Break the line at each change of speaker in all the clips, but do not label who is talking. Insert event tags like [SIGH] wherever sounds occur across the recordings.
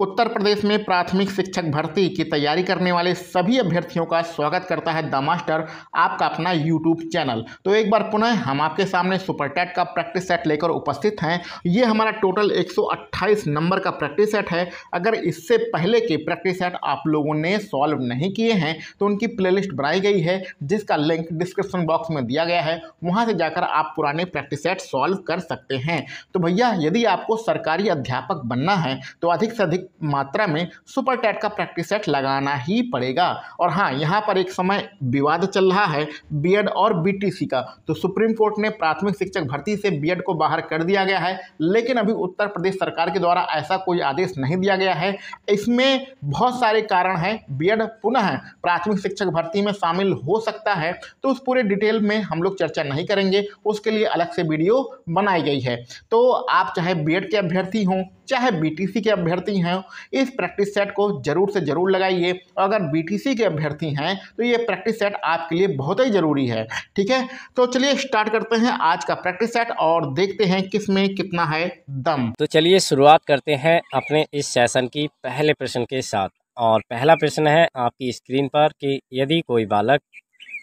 उत्तर प्रदेश में प्राथमिक शिक्षक भर्ती की तैयारी करने वाले सभी अभ्यर्थियों का स्वागत करता है द मास्टर, आपका अपना यूट्यूब चैनल। तो एक बार पुनः हम आपके सामने सुपर टैट का प्रैक्टिस सेट लेकर उपस्थित हैं। ये हमारा टोटल 128 नंबर का प्रैक्टिस सेट है। अगर इससे पहले के प्रैक्टिस सेट आप लोगों ने सॉल्व नहीं किए हैं तो उनकी प्लेलिस्ट बनाई गई है, जिसका लिंक डिस्क्रिप्शन बॉक्स में दिया गया है। वहाँ से जाकर आप पुराने प्रैक्टिस सेट सॉल्व कर सकते हैं। तो भैया, यदि आपको सरकारी अध्यापक बनना है तो अधिक से अधिक मात्रा में सुपर टैट का प्रैक्टिस सेट लगाना ही पड़ेगा। और हाँ यहाँ पर एक समय विवाद चल रहा है बीएड और बीटीसी का। तो सुप्रीम कोर्ट ने प्राथमिक शिक्षक भर्ती से बीएड को बाहर कर दिया गया है, लेकिन अभी उत्तर प्रदेश सरकार के द्वारा ऐसा कोई आदेश नहीं दिया गया है। इसमें बहुत सारे कारण हैं, बीएड पुनः प्राथमिक शिक्षक भर्ती में शामिल हो सकता है। तो उस पूरे डिटेल में हम लोग चर्चा नहीं करेंगे, उसके लिए अलग से वीडियो बनाई गई है। तो आप चाहे बीएड के अभ्यर्थी हों, चाहे बीटीसी के अभ्यर्थी हैं इस प्रैक्टिस सेट को ज़रूर से ज़रूर लगाइए। अगर बीटीसी के अभ्यर्थी हैं तो ये प्रैक्टिस सेट आपके लिए बहुत ही ज़रूरी है, ठीक है? तो चलिए स्टार्ट करते हैं आज का प्रैक्टिस सेट और देखते हैं किसमें कितना है दम।
तो चलिए शुरुआत करते हैं अपने इस सेशन की पहले प्रश्न के साथ। और पहला प्रश्न है आपकी स्क्रीन पर कि यदि कोई बालक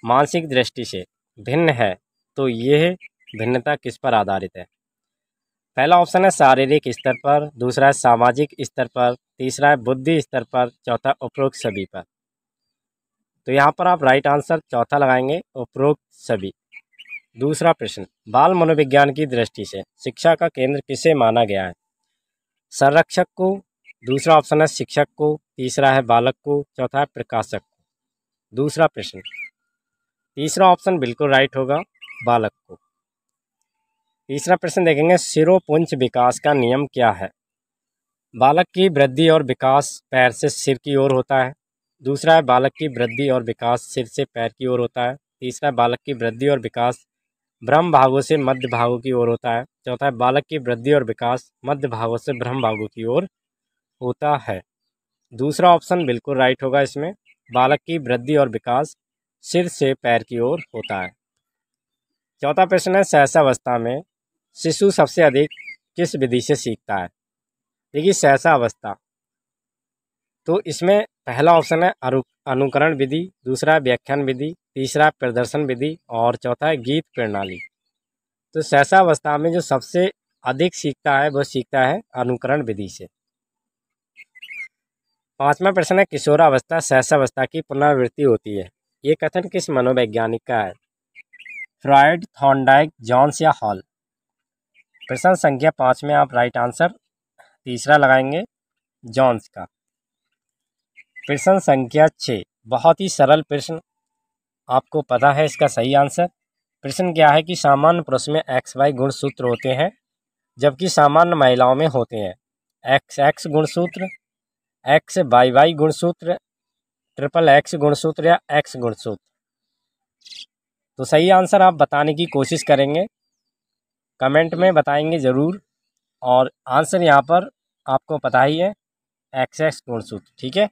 मानसिक दृष्टि से भिन्न है तो यह भिन्नता किस पर आधारित है? पहला ऑप्शन है शारीरिक स्तर पर, दूसरा है सामाजिक स्तर पर, तीसरा है बुद्धि स्तर पर, चौथा उपरोक्त सभी पर। तो यहाँ पर आप राइट आंसर चौथा लगाएँगे, उपरोक्त सभी। दूसरा प्रश्न, बाल मनोविज्ञान की दृष्टि से शिक्षा का केंद्र किसे माना गया है? संरक्षक को, दूसरा ऑप्शन है शिक्षक को, तीसरा है बालक को, चौथा है प्रकाशक को। दूसरा प्रश्न, तीसरा ऑप्शन बिल्कुल राइट होगा, बालक को। तीसरा प्रश्न देखेंगे, सिरोपुंज विकास का नियम क्या है? बालक की वृद्धि और विकास पैर से सिर की ओर होता है। दूसरा है, बालक की वृद्धि और विकास सिर से पैर की ओर होता है। तीसरा बालक की वृद्धि और विकास ब्रह्म भागों से मध्य भागों की ओर होता है। चौथा है, बालक की वृद्धि और विकास मध्य भागों से ब्रह्म भागों की ओर होता है। दूसरा ऑप्शन बिल्कुल राइट होगा इसमें, बालक की वृद्धि और विकास सिर से पैर की ओर होता है। चौथा प्रश्न है सहसावस्था में शिशु सबसे अधिक किस विधि से सीखता है? देखिए, सहसा अवस्था। तो इसमें पहला ऑप्शन है अनुकरण विधि, दूसरा व्याख्यान विधि, तीसरा प्रदर्शन विधि और चौथा है गीत प्रणाली। तो सहसा अवस्था में जो सबसे अधिक सीखता है, वह सीखता है अनुकरण विधि से। पांचवा प्रश्न है किशोरावस्था सहसावस्था की पुनरावृत्ति होती है। ये कथन किस मनोवैज्ञानिक का है? फ्राइड थॉन्डाइक जॉन्स या हॉल? प्रश्न संख्या पाँच में आप राइट आंसर तीसरा लगाएँगे जॉन्स का। प्रश्न संख्या छः, बहुत ही सरल प्रश्न, आपको पता है इसका सही आंसर प्रश्न क्या है कि सामान्य पुरुष में एक्स वाई गुणसूत्र होते हैं, जबकि सामान्य महिलाओं में होते हैं। एक्स एक्स गुणसूत्र एक्स वाई वाई गुणसूत्र ट्रिपल एक्स गुणसूत्र या एक्स गुणसूत्र। तो सही आंसर आप बताने की कोशिश करेंगे। कमेंट में बताएँगे ज़रूर। और आंसर यहाँ पर आपको पता ही है एक्स एक्स गुणसूत्र, ठीक है?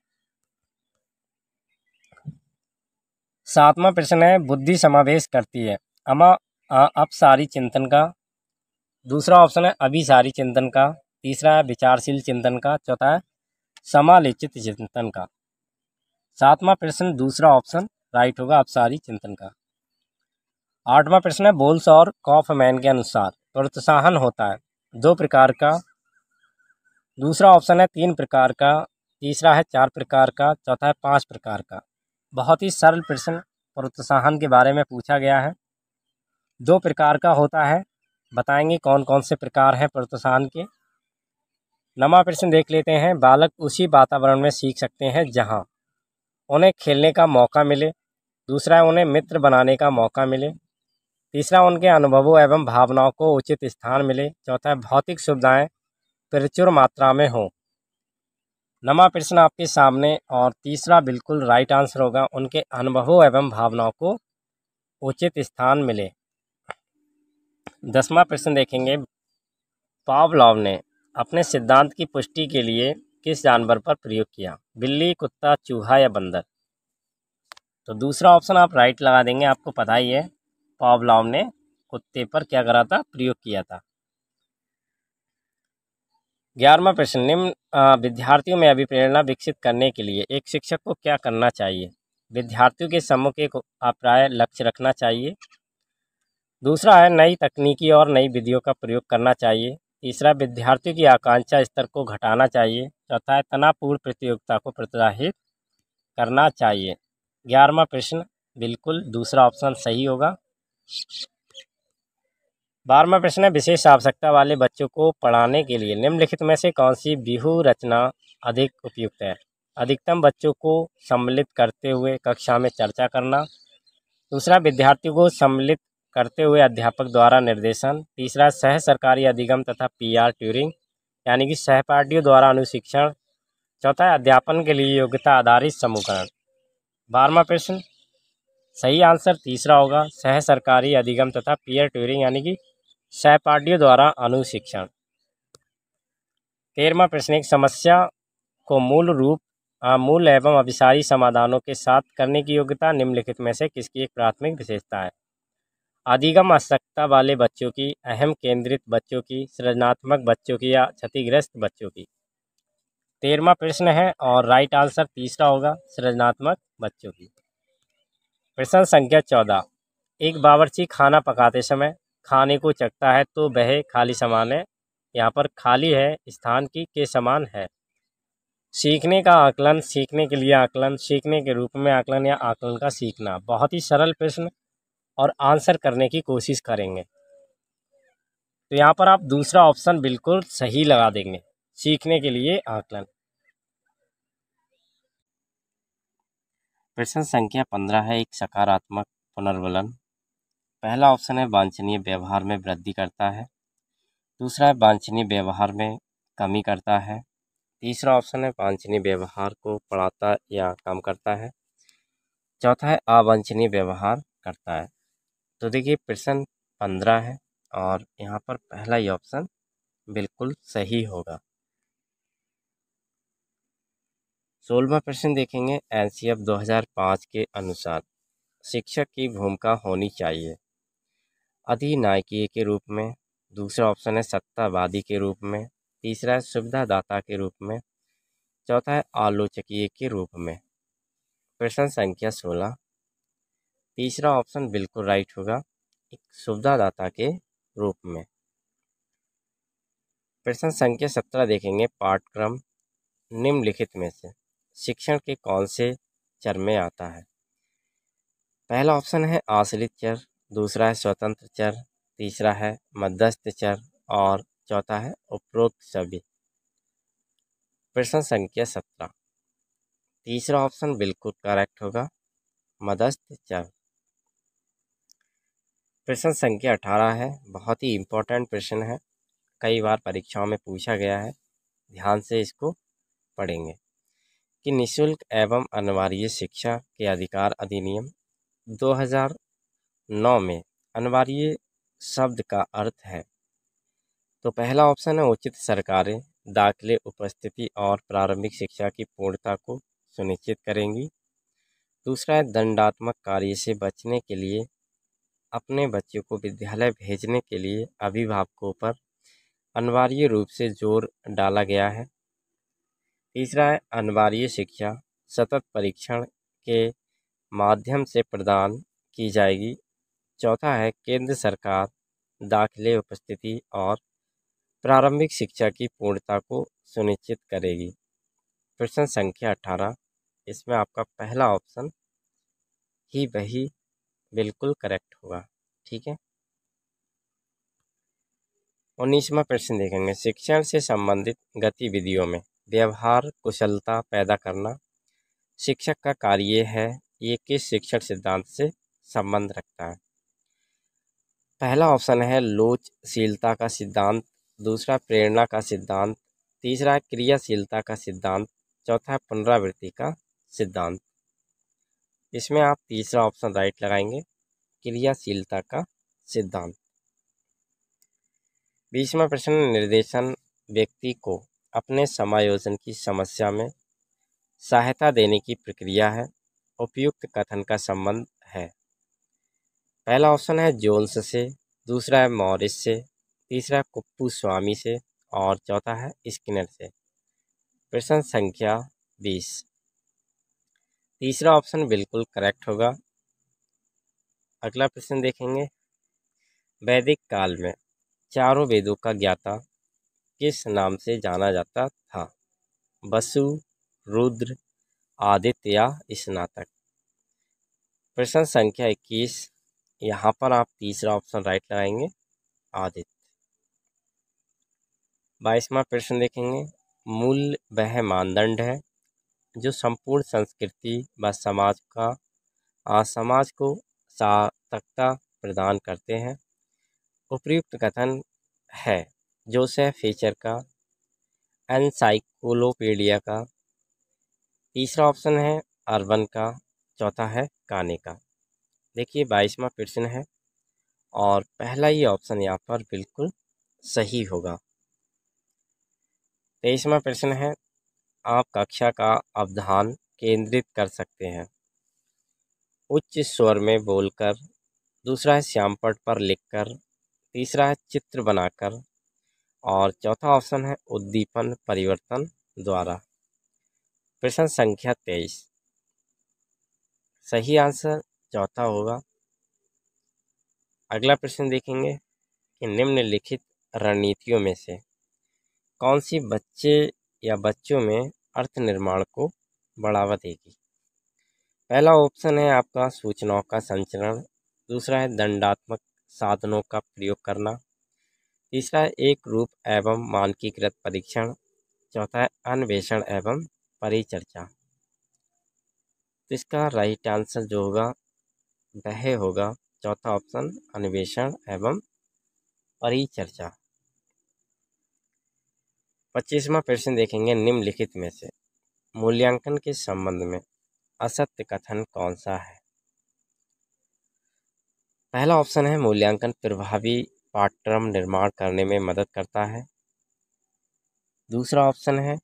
सातवां प्रश्न है, बुद्धि समावेश करती है। अमा अब सारी चिंतन का। दूसरा ऑप्शन है अभिसारी चिंतन का। तीसरा है, विचारशील चिंतन का। चौथा है, समालोचित चिंतन का। सातवां प्रश्न, दूसरा ऑप्शन, राइट होगा, अब सारी चिंतन का। आठवां प्रश्न है, बोल्स और कॉफमैन के अनुसार। प्रोत्साहन होता है। दो प्रकार का। दूसरा ऑप्शन है तीन प्रकार का। तीसरा है चार प्रकार का। चौथा है पाँच प्रकार का। बहुत ही सरल प्रश्न प्रोत्साहन के बारे में पूछा गया है। दो प्रकार का होता है। बताएँगे कौन कौन से प्रकार हैं प्रोत्साहन के। नवा प्रश्न देख लेते हैं। बालक उसी वातावरण में सीख सकते हैं जहाँ उन्हें खेलने का मौका मिले। दूसरा है उन्हें मित्र बनाने का मौका मिले। तीसरा, उनके अनुभवों एवं भावनाओं को उचित स्थान मिले। चौथा, भौतिक सुविधाएँ प्रचुर मात्रा में हो। नमा प्रश्न आपके सामने और तीसरा, बिल्कुल राइट आंसर होगा। उनके अनुभवों एवं भावनाओं को उचित स्थान मिले। दसवां प्रश्न देखेंगे। पावलॉव ने अपने सिद्धांत की पुष्टि के लिए किस जानवर पर प्रयोग किया? बिल्ली, कुत्ता, चूहा या बंदर? तो दूसरा ऑप्शन आप राइट लगा देंगे, आपको पता ही है। पावलाव ने कुत्ते पर क्या करा था? प्रयोग किया था। ग्यारहवा प्रश्न, निम्न विद्यार्थियों में अभिप्रेरणा विकसित करने के लिए एक शिक्षक को क्या करना चाहिए? विद्यार्थियों के सम्मुख एक अप्राय लक्ष्य रखना चाहिए। दूसरा है, नई तकनीकी और नई विधियों का प्रयोग करना चाहिए। तीसरा, विद्यार्थियों की आकांक्षा स्तर को घटाना चाहिए। चौथा है, तनावपूर्ण प्रतियोगिता को प्रोत्साहित करना चाहिए। ग्यारहवा प्रश्न, बिल्कुल दूसरा ऑप्शन सही होगा। बारहवा प्रश्न है, विशेष आवश्यकता वाले बच्चों को पढ़ाने के लिए निम्नलिखित में से कौन सी व्यूह रचना अधिक उपयुक्त है? अधिकतम बच्चों को सम्मिलित करते हुए कक्षा में चर्चा करना। दूसरा, विद्यार्थियों को सम्मिलित करते हुए अध्यापक द्वारा निर्देशन। तीसरा, सह सरकारी अधिगम तथा पीआर ट्यूरिंग, यानी कि सहपाठियों द्वारा अनुशिक्षण। चौथा, अध्यापन के लिए योग्यता आधारित समूहकरण बारहवा प्रश्न सही आंसर तीसरा होगा, सह सरकारी अधिगम तथा पीयर ट्यूरिंग यानी कि सहपाठियों द्वारा अनुशिक्षण। तेरहवा प्रश्न, एक समस्या को मूल रूप मूल एवं अभिसारी समाधानों के साथ करने की योग्यता निम्नलिखित में से किसकी एक प्राथमिक विशेषता है? अधिगम आवश्यकता वाले बच्चों की, अहम केंद्रित बच्चों की, सृजनात्मक बच्चों की या क्षतिग्रस्त बच्चों की? तेरहवा प्रश्न है और राइट आंसर तीसरा होगा, सृजनात्मक बच्चों की। प्रश्न संख्या चौदह। एक बावर्ची खाना पकाते समय खाने को चखता है तो वह खाली समान है। यहाँ पर खाली है, स्थान की के समान है। सीखने का आकलन, सीखने के लिए आकलन, सीखने के रूप में आकलन या आकलन का सीखना। बहुत ही सरल प्रश्न और आंसर करने की कोशिश करेंगे। तो यहाँ पर आप दूसरा ऑप्शन बिल्कुल सही लगा देंगे। सीखने के लिए आकलन। प्रश्न संख्या पंद्रह है, एक सकारात्मक पुनर्वलन। पहला ऑप्शन है, वांछनीय व्यवहार में वृद्धि करता है। दूसरा है, वांछनीय व्यवहार में कमी करता है। तीसरा ऑप्शन है, वांछनीय व्यवहार को बढ़ाता या कम करता है। चौथा है, अवांछनीय व्यवहार करता है। तो देखिए, प्रश्न पंद्रह है और यहाँ पर पहला ही ऑप्शन बिल्कुल सही होगा। सोलवा प्रश्न देखेंगे एन सी एफ़ दो हज़ार पाँच के अनुसार शिक्षक की भूमिका होनी चाहिए। अधिनायकीय के रूप में, दूसरा ऑप्शन है सत्तावादी के रूप में, तीसरा है सुविधादाता के रूप में, चौथा है आलोचकीय के रूप में। प्रश्न संख्या सोलह। तीसरा ऑप्शन बिल्कुल राइट होगा, एक सुविधादाता के रूप में। प्रश्न संख्या सत्रह देखेंगे, पाठ्यक्रम निम्नलिखित में से। शिक्षण के कौन से चर में आता है? पहला ऑप्शन है आश्रित चर, दूसरा है स्वतंत्र चर, तीसरा है मध्यस्थ चर और चौथा है उपरोक्त सभी। प्रश्न संख्या सत्रह। तीसरा ऑप्शन बिल्कुल करेक्ट होगा, मध्यस्थ चर। प्रश्न संख्या अठारह है, बहुत ही इम्पोर्टेंट प्रश्न है, कई बार परीक्षाओं में पूछा गया है, ध्यान से इसको पढ़ेंगे। कि निशुल्क एवं अनिवार्य शिक्षा के अधिकार अधिनियम 2000 नौ में अनिवार्य शब्द का अर्थ है। तो पहला ऑप्शन है उचित सरकारें दाखिले, उपस्थिति और प्रारंभिक शिक्षा की पूर्णता को सुनिश्चित करेंगी। दूसरा है दंडात्मक कार्य से बचने के लिए, अपने बच्चों को विद्यालय भेजने के लिए अभिभावकों पर अनिवार्य रूप से ज़ोर डाला गया है। तीसरा है अनिवार्य शिक्षा। सतत परीक्षण के माध्यम से प्रदान की जाएगी। चौथा है केंद्र सरकार दाखिले, उपस्थिति और प्रारंभिक शिक्षा की पूर्णता को सुनिश्चित करेगी। प्रश्न संख्या अठारह, इसमें आपका पहला ऑप्शन ही वही बिल्कुल करेक्ट होगा, ठीक है? उन्नीसवा प्रश्न देखेंगे। शिक्षण से संबंधित गतिविधियों में व्यवहार कुशलता पैदा करना। शिक्षक का कार्य है, ये किस शिक्षण सिद्धांत से संबंध रखता है? पहला ऑप्शन है लोचशीलता का सिद्धांत, दूसरा प्रेरणा का सिद्धांत, तीसरा क्रियाशीलता का सिद्धांत, चौथा पुनरावृत्ति का सिद्धांत। इसमें आप तीसरा ऑप्शन राइट लगाएँगे, क्रियाशीलता का सिद्धांत। बीसवा प्रश्न, निर्देशन व्यक्ति को अपने समायोजन की समस्या में सहायता देने की प्रक्रिया है, उपयुक्त कथन का संबंध है। पहला ऑप्शन है जोन्स से, दूसरा है मॉरिस से, तीसरा कुप्पू स्वामी से और चौथा है स्किनर से। प्रश्न संख्या बीस। तीसरा ऑप्शन बिल्कुल करेक्ट होगा। अगला प्रश्न देखेंगे। वैदिक काल में चारों वेदों का ज्ञाता किस नाम से जाना जाता था? वसु रुद्र, आदित्य या स्नातक? प्रश्न संख्या इक्कीस। यहाँ पर आप तीसरा ऑप्शन राइट लगाएँगे, आदित्य। बाईसवा प्रश्न देखेंगे। मूल वह मानदंड है जो संपूर्ण संस्कृति व समाज का, आ, समाज को सार्थकता प्रदान करते हैं। उपयुक्त कथन है। जोसेफ फीचर का एनसाइक्लोपीडिया का, तीसरा ऑप्शन है अर्बन का, चौथा है काने का। देखिए बाईसवा प्रश्न है और पहला ही ऑप्शन यहाँ पर बिल्कुल सही होगा। तेईसवा प्रश्न है, आप कक्षा का अवधान केंद्रित कर सकते हैं। उच्च स्वर में बोलकर, दूसरा है श्यामपट पर लिखकर, तीसरा है चित्र बनाकर और चौथा ऑप्शन है उद्दीपन परिवर्तन द्वारा। प्रश्न संख्या तेईस। सही आंसर चौथा होगा। अगला प्रश्न देखेंगे कि निम्नलिखित रणनीतियों में से कौन सी बच्चे या बच्चों में अर्थ निर्माण को बढ़ावा देगी? पहला ऑप्शन है आपका सूचनाओं का संचरण। दूसरा है दंडात्मक साधनों का प्रयोग करना। तीसरा, एक रूप एवं मानकीकृत परीक्षण। चौथा, अन्वेषण एवं परिचर्चा। तो इसका राइट आंसर जो होगा, वह होगा चौथा ऑप्शन अन्वेषण एवं परिचर्चा। पच्चीसवा प्रश्न देखेंगे निम्नलिखित में से। मूल्यांकन के संबंध में असत्य कथन कौन सा है? पहला ऑप्शन है मूल्यांकन प्रभावी पाठ्यक्रम निर्माण करने में मदद करता है। दूसरा ऑप्शन है,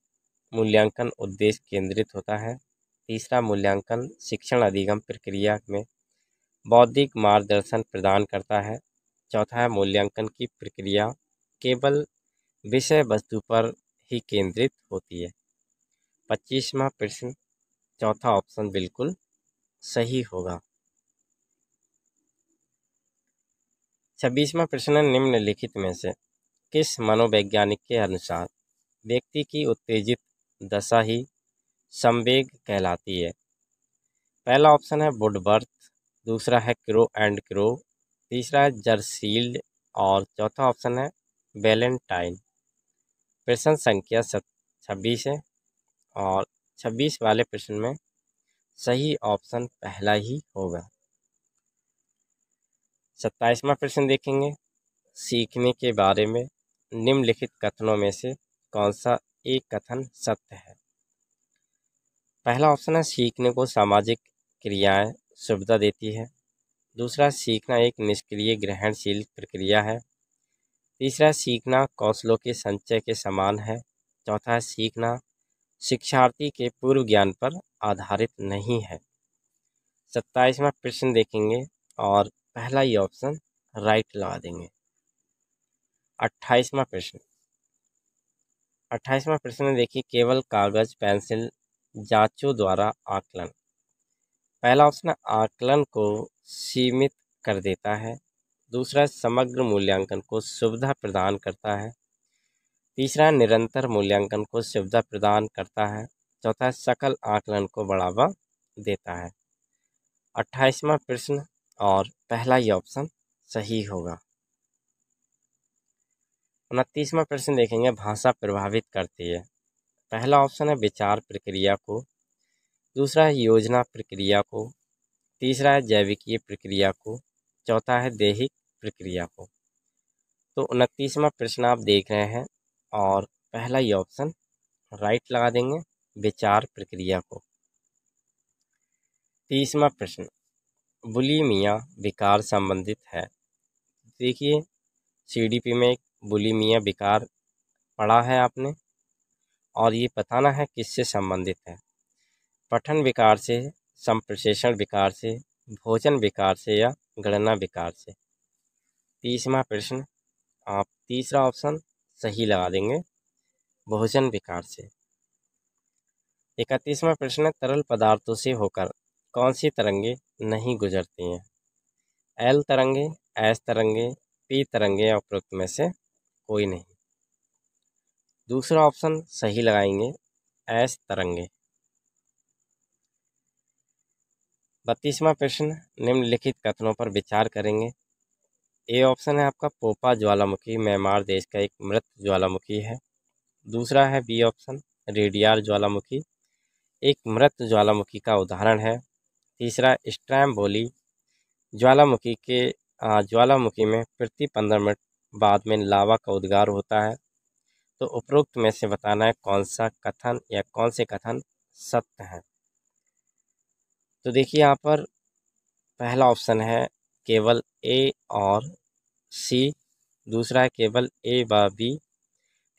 मूल्यांकन उद्देश्य केंद्रित होता है। तीसरा, मूल्यांकन शिक्षण अधिगम प्रक्रिया में बौद्धिक मार्गदर्शन प्रदान करता है। चौथा है, मूल्यांकन की प्रक्रिया केवल विषय वस्तु पर ही केंद्रित होती है। पच्चीसवा प्रश्न, चौथा ऑप्शन बिल्कुल सही होगा। छब्बीसवा प्रश्न निम्नलिखित में से, किस मनोवैज्ञानिक के अनुसार व्यक्ति की उत्तेजित दशा ही संवेग कहलाती है? पहला ऑप्शन है वुडबर्थ दूसरा है क्रो एंड क्रो, तीसरा है जर्सील्ड और चौथा ऑप्शन है वैलेंटाइन। प्रश्न संख्या सत, छब्बीस है और छब्बीस वाले प्रश्न में सही ऑप्शन पहला ही होगा। सत्ताईसवा प्रश्न देखेंगे। सीखने के बारे में निम्नलिखित कथनों में से कौन सा एक कथन सत्य है? पहला ऑप्शन है, सीखने को सामाजिक क्रियाएँ सुविधा देती है। दूसरा, सीखना एक निष्क्रिय, ग्रहणशील प्रक्रिया है। तीसरा, सीखना कौशलों के संचय के समान है। चौथा, सीखना शिक्षार्थी के पूर्व ज्ञान पर आधारित नहीं है। सत्ताईसवा प्रश्न देखेंगे और पहला ही ऑप्शन राइट लगा देंगे। अट्ठाईसवा प्रश्न। अट्ठाईसवा प्रश्न देखिए, केवल कागज़, पेंसिल, जांचों द्वारा आकलन। पहला ऑप्शन आकलन को सीमित कर देता है। दूसरा समग्र मूल्यांकन को सुविधा प्रदान करता है। तीसरा निरंतर मूल्यांकन को सुविधा प्रदान करता है। चौथा सकल आकलन को बढ़ावा देता है। अट्ठाईसवा प्रश्न और पहला ही ऑप्शन सही होगा। उनतीसवा प्रश्न देखेंगे, भाषा प्रभावित करती है। पहला ऑप्शन है विचार प्रक्रिया को, दूसरा है योजना प्रक्रिया को, तीसरा है जैविकीय प्रक्रिया को, चौथा है दैहिक प्रक्रिया को। तो उनतीसवा प्रश्न आप देख रहे हैं और पहला ही ऑप्शन राइट लगा देंगे, विचार प्रक्रिया को। तीसवा प्रश्न बुलीमिया विकार संबंधित है। देखिए सीडीपी में एक बुलीमिया विकार पढ़ा है आपने और ये बताना है किससे संबंधित है। पठन विकार से, संप्रेषण विकार से, भोजन विकार से या गणना विकार से। तीसवा प्रश्न, आप तीसरा ऑप्शन सही लगा देंगे, भोजन विकार से। इकतीसवा प्रश्न, तरल पदार्थों से होकर कौन सी तरंगे नहीं गुजरती हैं? एल तरंगे एस तरंगे पी तरंगे या उपरोक्त में से कोई नहीं। दूसरा ऑप्शन सही लगाएँगे एस तरंगे। बत्तीसवा प्रश्न, निम्नलिखित कथनों पर विचार करेंगे। ए ऑप्शन है आपका पोपा ज्वालामुखी म्यांमार देश का एक मृत ज्वालामुखी है। दूसरा है बी ऑप्शन, रेडियार ज्वालामुखी। एक मृत ज्वालामुखी का उदाहरण है। तीसरा स्ट्रैम्बोली ज्वालामुखी के ज्वालामुखी में प्रति पंद्रह मिनट बाद में लावा का उद्गार होता है। तो उपरोक्त में से बताना है कौन सा कथन या कौन से कथन सत्य हैं। तो देखिए यहाँ पर पहला ऑप्शन है केवल ए और सी। दूसरा है केवल ए व बी।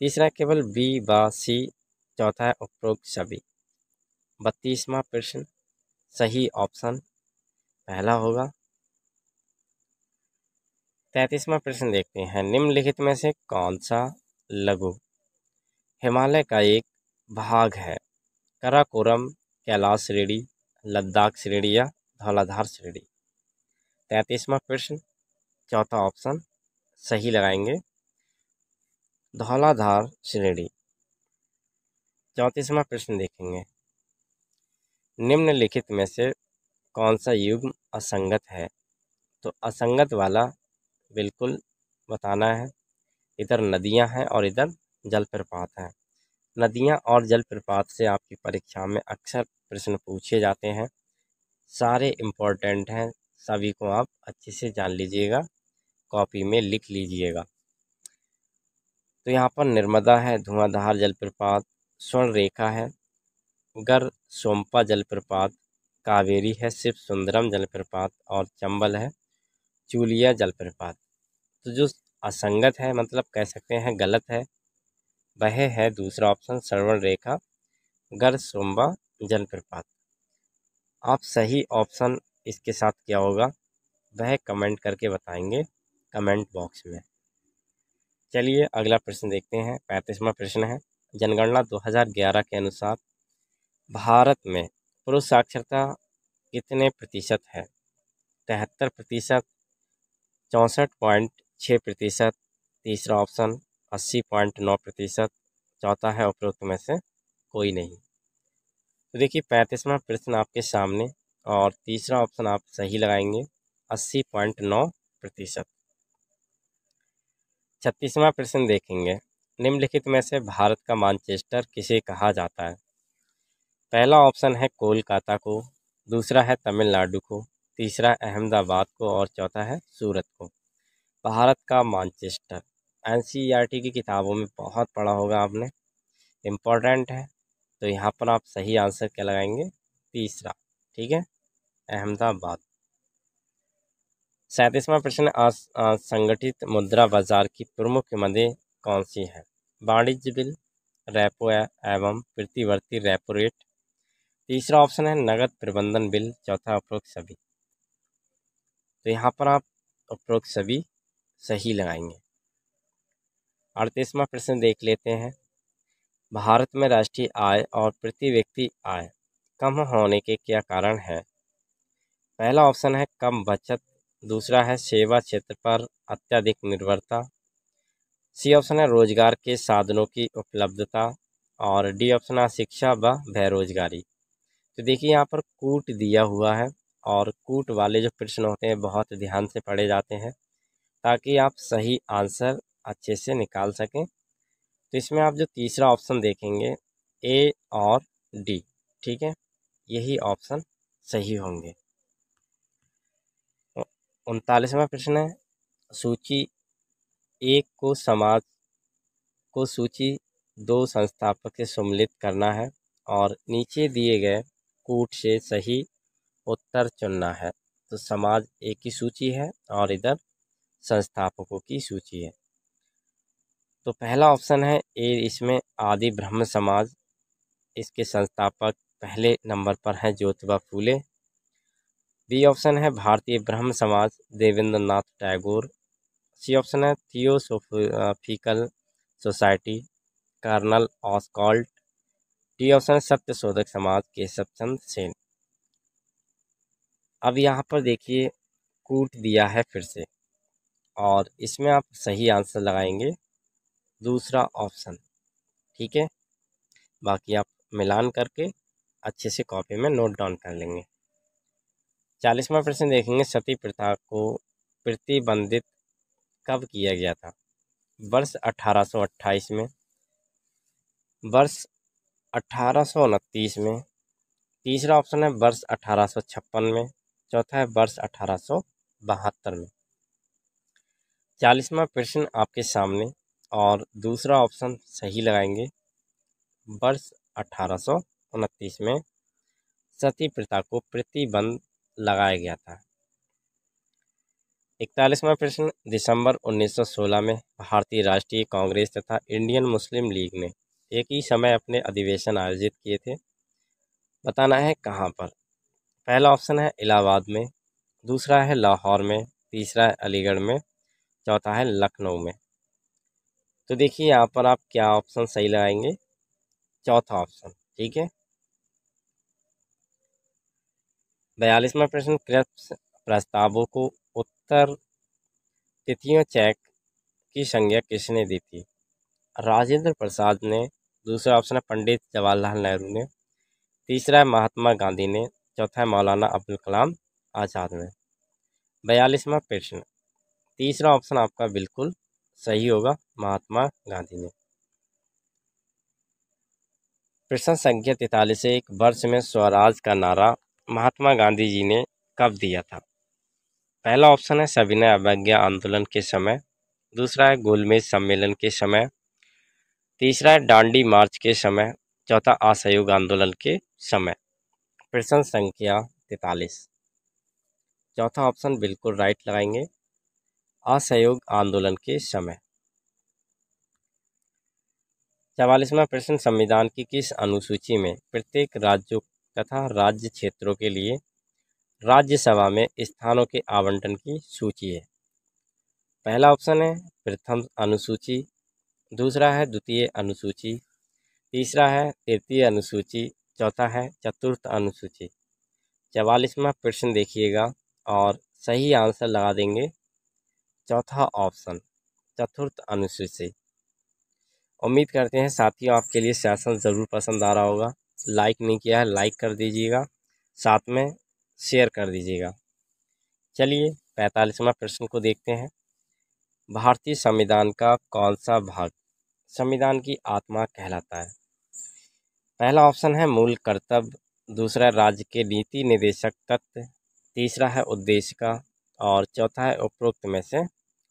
तीसरा केवल बी व सी। चौथा है उपरोक्त सभी। बत्तीसवा प्रश्न। सही ऑप्शन पहला होगा। तैतीसवा प्रश्न देखते हैं। निम्नलिखित में से कौन सा लघु हिमालय का एक भाग है? कराकोरम, कैलाश श्रेणी, लद्दाख श्रेणी या धौलाधार श्रेणी? तैतीसवा प्रश्न, चौथा ऑप्शन, सही लगाएँगे। धौलाधार श्रेणी। चौंतीसवा प्रश्न देखेंगे। निम्नलिखित में से कौन सा युग्म असंगत है? तो असंगत वाला बिल्कुल बताना है। इधर नदियाँ हैं और इधर जलप्रपात हैं। नदियाँ और जलप्रपात से आपकी परीक्षा में अक्सर प्रश्न पूछे जाते हैं। सारे इम्पोर्टेंट हैं, सभी को आप अच्छे से जान लीजिएगा कॉपी में लिख लीजिएगा। तो यहाँ पर नर्मदा है, धुआंधार जलप्रपात, स्वर्ण रेखा है गर सोम्पा जलप्रपात, कावेरी है शिव सुंदरम जलप्रपात और चंबल है, चूलिया जलप्रपात। तो जो असंगत है मतलब कह सकते हैं गलत है, वह है दूसरा ऑप्शन, श्रवण रेखा गर सोम्बा जलप्रपात। आप सही ऑप्शन इसके साथ क्या होगा, वह कमेंट करके बताएँगे कमेंट बॉक्स में। चलिए अगला प्रश्न देखते हैं, पैंतीसवा प्रश्न है, जनगणना 2011 के अनुसार भारत में पुरुष साक्षरता कितने प्रतिशत है? तिहत्तर प्रतिशत, चौंसठ पॉइंट छः प्रतिशत, तीसरा ऑप्शन अस्सी पॉइंट नौ प्रतिशत, चौथा है उपरोक्त में से कोई नहीं। तो देखिए, पैंतीसवा प्रश्न आपके सामने और तीसरा ऑप्शन आप सही लगाएँगे, अस्सी पॉइंट नौ प्रतिशत। छत्तीसवां प्रश्न देखेंगे। निम्नलिखित में से भारत का मानचेस्टर किसे कहा जाता है? पहला ऑप्शन है कोलकाता को, दूसरा है तमिलनाडु को, तीसरा अहमदाबाद को और चौथा है सूरत को। भारत का मानचेस्टर। एन की किताबों में बहुत पढ़ा होगा आपने। इम्पोर्टेंट है तो यहाँ पर आप सही आंसर क्या लगाएँगे? तीसरा, ठीक है? अहमदाबाद। सैंतीसवा प्रश्न संगठित मुद्रा बाज़ार की प्रमुख मदें कौन सी है? वाणिज्य बिल, रेपो एवं प्रतिवर्ती रेपो रेट। तीसरा ऑप्शन है नगद प्रबंधन बिल, चौथा उपरोक्त सभी। तो यहाँ पर आप उपरोक्त सभी सही लगाएँगे। अड़तीसवा प्रश्न देख लेते हैं। भारत में राष्ट्रीय आय और प्रति व्यक्ति आय कम होने के क्या कारण है? पहला ऑप्शन है कम बचत, दूसरा है सेवा क्षेत्र पर अत्यधिक निर्भरता, सी ऑप्शन है रोज़गार के साधनों की उपलब्धता, और डी ऑप्शन है शिक्षा व बेरोजगारी। तो देखिए, यहाँ पर कूट दिया हुआ है और कूट वाले जो प्रश्न होते हैं, बहुत ध्यान से पढ़े जाते हैं ताकि आप सही आंसर अच्छे से निकाल सकें। तो इसमें आप जो तीसरा ऑप्शन देखेंगे, ए और डी, ठीक है? यही ऑप्शन सही होंगे। उनतालीसवा प्रश्न है, सूची एक को समाज, को सूची दो संस्थापक से सम्मिलित करना है और नीचे दिए गए कूट से सही उत्तर चुनना है। तो समाज एक की सूची है और इधर संस्थापकों की सूची है। तो पहला ऑप्शन है ए, इसमें आदि ब्रह्म समाज, इसके संस्थापक पहले नंबर पर हैं ज्योतिबा फूले। बी ऑप्शन है भारतीय ब्रह्म समाज देवेंद्र नाथ टैगोर। सी ऑप्शन है theosophical society, colonel Olcott. D option Satya Shodhak Samaj के चंद्र सेन अब यहाँ पर देखिए, कूट दिया है फिर से। और इसमें आप सही आंसर लगाएँगे, दूसरा ऑप्शन। ठीक है? बाकी आप मिलान करके अच्छे से कॉपी में नोट डाउन कर लेंगे। चालीसवा प्रश्न देखेंगे, सती प्रथा को प्रतिबंधित कब किया गया था? वर्ष अठारह सौ अट्ठाईस में। वर्ष अठारह सौ उनतीस में, तीसरा ऑप्शन है वर्ष अठारह सौ छप्पन में, चौथा है वर्ष अठारह सौ बहत्तर में। चालीसवा प्रश्न आपके सामने और दूसरा ऑप्शन सही लगाएँगे। वर्ष अठारह सौ उनतीस में सती प्रथा को प्रतिबंध लगाया गया था। इकतालीसवा प्रश्न, दिसंबर 1916 में भारतीय राष्ट्रीय कांग्रेस तथा इंडियन मुस्लिम लीग ने एक ही समय अपने अधिवेशन आयोजित किए थे। बताना है कहाँ पर। पहला ऑप्शन है इलाहाबाद में, दूसरा है लाहौर में, तीसरा है अलीगढ़ में, चौथा है लखनऊ में। तो देखिए यहाँ पर आप क्या ऑप्शन सही लगाएँगे? चौथा ऑप्शन, ठीक है? बयालीसवा प्रश्न कृप्स प्रस्तावों को उत्तर तिथियों चेक की संज्ञा किसने दी थी? राजेंद्र प्रसाद ने दूसरा ऑप्शन है पंडित जवाहरलाल नेहरू ने। तीसरा है महात्मा गांधी ने। चौथा है मौलाना अब्दुल कलाम आज़ाद ने। बयालीसवा प्रश्न। तीसरा ऑप्शन आपका बिल्कुल सही होगा, महात्मा गांधी ने। प्रश्न संख्या तैतालीस एक वर्ष में स्वराज का नारा महात्मा गांधी जी ने कब दिया था? पहला ऑप्शन है सविनय अवज्ञा आंदोलन के समय। दूसरा है गोलमेज सम्मेलन के समय। तीसरा है डांडी मार्च के समय, चौथा असहयोग आंदोलन के समय। प्रश्न संख्या तैतालीस। चौथा ऑप्शन बिल्कुल राइट लगाएँगे, असहयोग आंदोलन के समय। चवालीसवा प्रश्न, संविधान की किस अनुसूची में प्रत्येक राज्यों तथा राज्य क्षेत्रों के लिए राज्यसभा में स्थानों के आवंटन की सूची है? पहला ऑप्शन है प्रथम अनुसूची दूसरा है द्वितीय अनुसूची। तीसरा है तृतीय अनुसूची। चौथा है चतुर्थ अनुसूची। चवालीसवा प्रश्न देखिएगा और सही आंसर लगा देंगे। चौथा ऑप्शन, चतुर्थ अनुसूची। उम्मीद करते हैं साथियों आपके लिए सेशन ज़रूर पसंद आ रहा होगा। लाइक नहीं किया है लाइक कर दीजिएगा। साथ में शेयर कर दीजिएगा। चलिए पैंतालीसवा प्रश्न को देखते हैं। भारतीय संविधान का कौन सा भाग संविधान की आत्मा कहलाता है? पहला ऑप्शन है मूल कर्तव्य, दूसरा राज्य के नीति निदेशक तत्व, तीसरा है उद्देश्य का और चौथा है उपरोक्त में से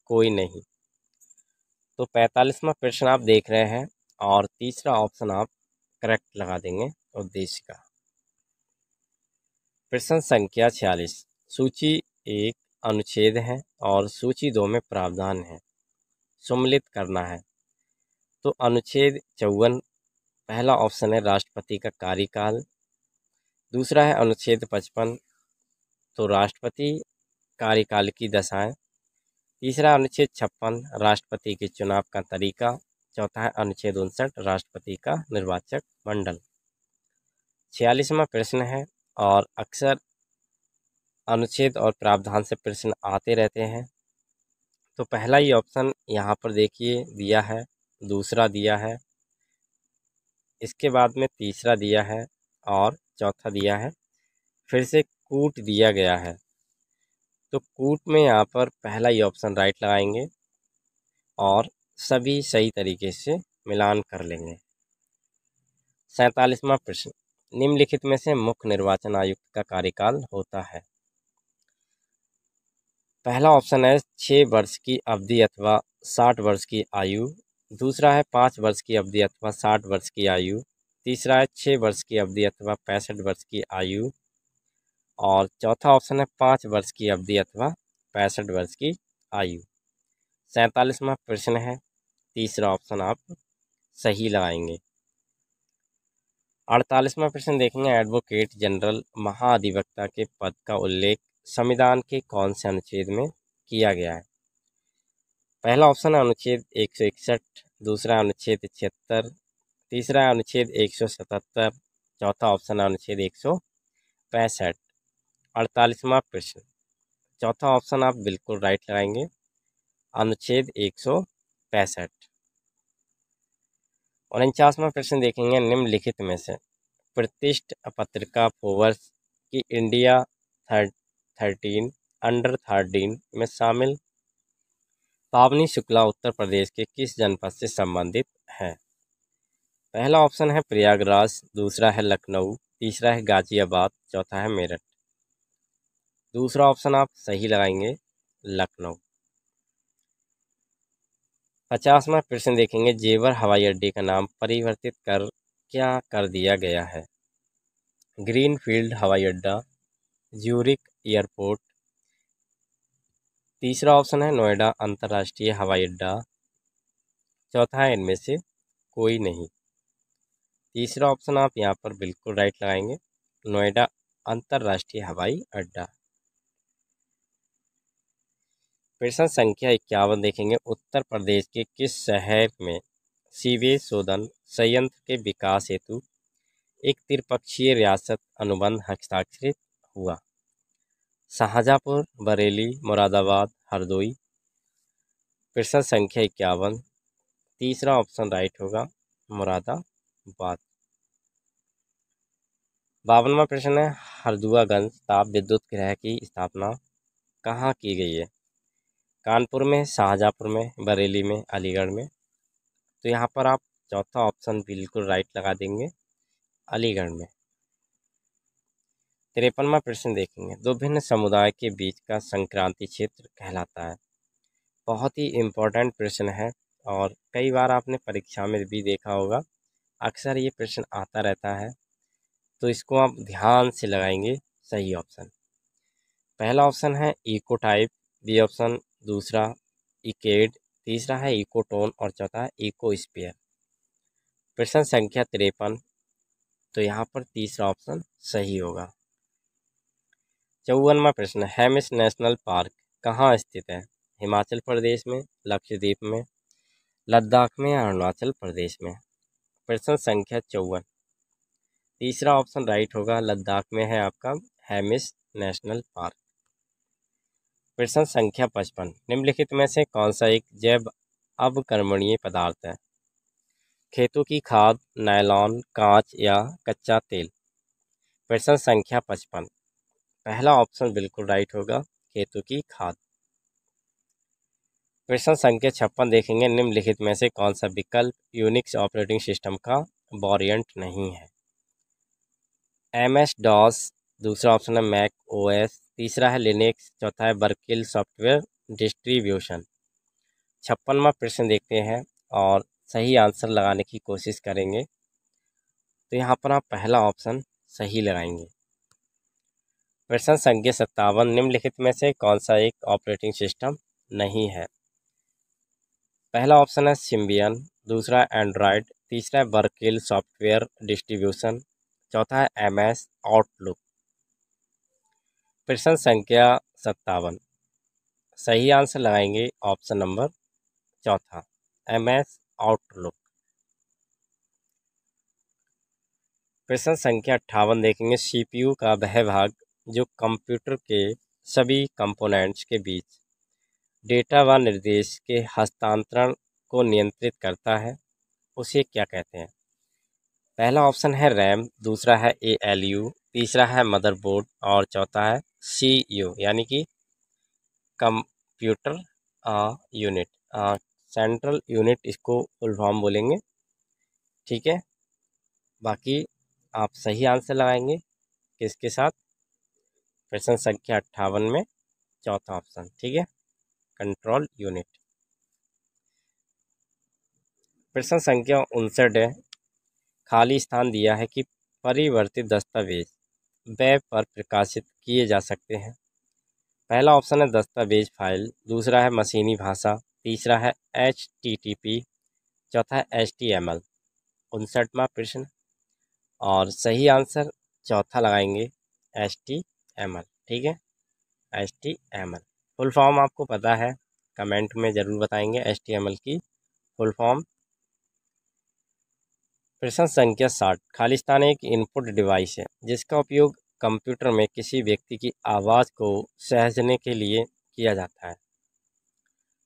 कोई नहीं। तो पैंतालीसवा प्रश्न आप देख रहे हैं और तीसरा ऑप्शन आप करेक्ट लगा देंगे उद्देश्य का प्रश्न संख्या छियालीस, सूची एक अनुच्छेद हैं और सूची दो में प्रावधान है। सम्मिलित करना है। तो अनुच्छेद चौवन, पहला ऑप्शन है राष्ट्रपति का कार्यकाल। दूसरा है अनुच्छेद पचपन तो राष्ट्रपति कार्यकाल की दशाएँ। तीसरा अनुच्छेद छप्पन, राष्ट्रपति के चुनाव का तरीका। चौथा है अनुच्छेद उनसठ, राष्ट्रपति का निर्वाचक मंडल। छियालीसवा प्रश्न है और अक्सर अनुच्छेद और प्रावधान से प्रश्न आते रहते हैं। तो पहला ही ऑप्शन यहाँ पर देखिए, दिया है, दूसरा दिया है, इसके बाद में तीसरा दिया है और चौथा दिया है, फिर से कूट दिया गया है। तो कूट में यहाँ पर पहला ही ऑप्शन राइट लगाएँगे और सभी सही तरीके से मिलान कर लेंगे। सैंतालीसवा प्रश्न, निम्नलिखित में से मुख्य निर्वाचन आयुक्त का कार्यकाल होता है। पहला ऑप्शन है छः वर्ष की अवधि अथवा साठ वर्ष की आयु, दूसरा है पाँच वर्ष की अवधि अथवा साठ वर्ष की आयु, तीसरा है छः वर्ष की अवधि अथवा पैंसठ वर्ष की आयु, और चौथा ऑप्शन है पाँच वर्ष की अवधि अथवा पैंसठ वर्ष की आयु। सैंतालीसवा प्रश्न है, तीसरा ऑप्शन आप सही लगाएँगे। अड़तालीसवा प्रश्न देखेंगे, एडवोकेट जनरल महाधिवक्ता के पद का उल्लेख संविधान के कौन से अनुच्छेद में किया गया है? पहला ऑप्शन है अनुच्छेद एक सौ इकसठ, दूसरा अनुच्छेद छिहत्तर, तीसरा अनुच्छेद एक सौ सतहत्तर, चौथा ऑप्शन है अनुच्छेद एक सौ पैंसठ। अड़तालीसवा प्रश्न। चौथा ऑप्शन आप बिल्कुल राइट लगाएँगे। अनुच्छेद एक सौ पैंसठ। उनचासवा प्रश्न देखेंगे निम्नलिखित में से। प्रतिष्ठ पत्रिका फोवर्स की India third thirteen under thirteen में शामिल। पावनी शुक्ला उत्तर प्रदेश के किस जनपद से संबंधित है? पहला ऑप्शन है प्रयागराज, दूसरा है लखनऊ, तीसरा है गाजियाबाद, चौथा है मेरठ। दूसरा ऑप्शन आप सही लगाएँगे, लखनऊ। पचासवा प्रश्न देखेंगे, जेवर हवाई अड्डे का नाम परिवर्तित कर, क्या कर दिया गया है? ग्रीनफील्ड हवाई अड्डा ज्यूरिक एयरपोर्ट। तीसरा ऑप्शन है नोएडा, अंतर्राष्ट्रीय हवाई अड्डा। चौथा है इनमें से कोई नहीं। तीसरा ऑप्शन आप यहाँ पर बिल्कुल राइट लगाएँगे, नोएडा, अंतर्राष्ट्रीय हवाई अड्डा। प्रश्न संख्या इक्यावन देखेंगे, उत्तर प्रदेश के किस शहर में सीवेज शोधन संयंत्र के विकास हेतु एक त्रिपक्षीय रियासत अनुबंध हस्ताक्षरित हुआ? शाहजहाँपुर, बरेली, मुरादाबाद, हरदोई। प्रश्न संख्या इक्यावन। तीसरा ऑप्शन राइट होगा, मुरादाबाद। बावनवा प्रश्न है, हरदुआगंज ताप विद्युत गृह की स्थापना कहाँ की गई है? कानपुर में, शाहजहाँपुर में, बरेली में, अलीगढ़ में। तो यहाँ पर आप चौथा ऑप्शन बिल्कुल राइट लगा देंगे, अलीगढ़ में। तिरपनवा प्रश्न देखेंगे। दो भिन्न समुदाय के बीच का संक्रांति क्षेत्र कहलाता है। बहुत ही इम्पोर्टेंट प्रश्न है और कई बार आपने परीक्षा में भी देखा होगा, अक्सर ये प्रश्न आता रहता है। तो इसको आप ध्यान से लगाएँगे, सही ऑप्शन पहला ऑप्शन है इको टाइप बी ऑप्शन दूसरा इकेड तीसरा है इकोटोन और चौथा है इको स्पेयर प्रश्न संख्या तिरपन तो यहाँ पर तीसरा ऑप्शन सही होगा। चौवनवा प्रश्न हैमिस नेशनल पार्क कहाँ स्थित है? हिमाचल प्रदेश में, लक्षद्वीप में, लद्दाख में, या अरुणाचल प्रदेश में? प्रश्न संख्या चौवन। तीसरा ऑप्शन राइट होगा, लद्दाख में है आपका हैमिस नेशनल पार्क। प्रश्न संख्या पचपन। निम्नलिखित में से कौन सा एक जैव अवकर्मणीय पदार्थ है? खेतों की खाद, नायलॉन, कांच या कच्चा तेल। प्रश्न संख्या पचपन। पहला ऑप्शन बिल्कुल राइट होगा खेतों की खाद। प्रश्न संख्या छप्पन देखेंगे, निम्नलिखित में से कौन सा विकल्प यूनिक्स ऑपरेटिंग सिस्टम का वॉरियंट नहीं है? एम एस डॉस दूसरा ऑप्शन है मैक ओ एस तीसरा है लिनिक्स चौथा है बर्किल सॉफ्टवेयर डिस्ट्रीब्यूशन छप्पनवा प्रश्न देखते हैं और सही आंसर लगाने की कोशिश करेंगे। तो यहाँ पर आप पहला ऑप्शन सही लगाएँगे। प्रश्न संख्या सत्तावन निम्नलिखित में से कौन सा एक ऑपरेटिंग सिस्टम नहीं है? पहला ऑप्शन है सिम्बियन दूसरा एंड्रॉयड तीसरा बर्किल सॉफ्टवेयर डिस्ट्रीब्यूशन, चौथा है एम एस आउटलुक। प्रश्न संख्या सत्तावन। सही आंसर लगाएँगे ऑप्शन नंबर चौथा एम एस आउटलुक। प्रश्न संख्या अट्ठावन देखेंगे, सीपीयू का वह भाग जो कंप्यूटर के सभी कंपोनेंट्स के बीच डेटा व निर्देश के हस्तांतरण को नियंत्रित करता है, उसे क्या कहते हैं? पहला ऑप्शन है रैम, दूसरा है ए एल यू तीसरा है मदरबोर्ड और चौथा है सी यू यानी कि कंप्यूटर यूनिट। सेंट्रल यूनिट इसको फुल फॉर्म बोलेंगे, ठीक है? बाकी आप सही आंसर लगाएँगे किसके साथ? प्रश्न संख्या अट्ठावन में चौथा ऑप्शन, ठीक है? कंट्रोल यूनिट प्रश्न संख्या उनसठ है। खाली स्थान दिया है कि परिवर्तित दस्तावेज़ वेब पर प्रकाशित किए जा सकते हैं। पहला ऑप्शन है दस्तावेज़ फ़ाइल, दूसरा है मशीनी भाषा, तीसरा है एच टी टी पी चौथा है एच टी एम एल उनसठवा प्रश्न। और सही आंसर चौथा लगाएँगे एच टी एम एल ठीक है? S T M L full form आपको पता है। कमेंट में ज़रूर बताएँगे एस टी एम एल की फुल फॉर्म प्रश्न संख्या साठ, खालिस्तान एक इनपुट डिवाइस है, जिसका उपयोग कंप्यूटर में किसी व्यक्ति की आवाज़ को सहजने के लिए किया जाता है।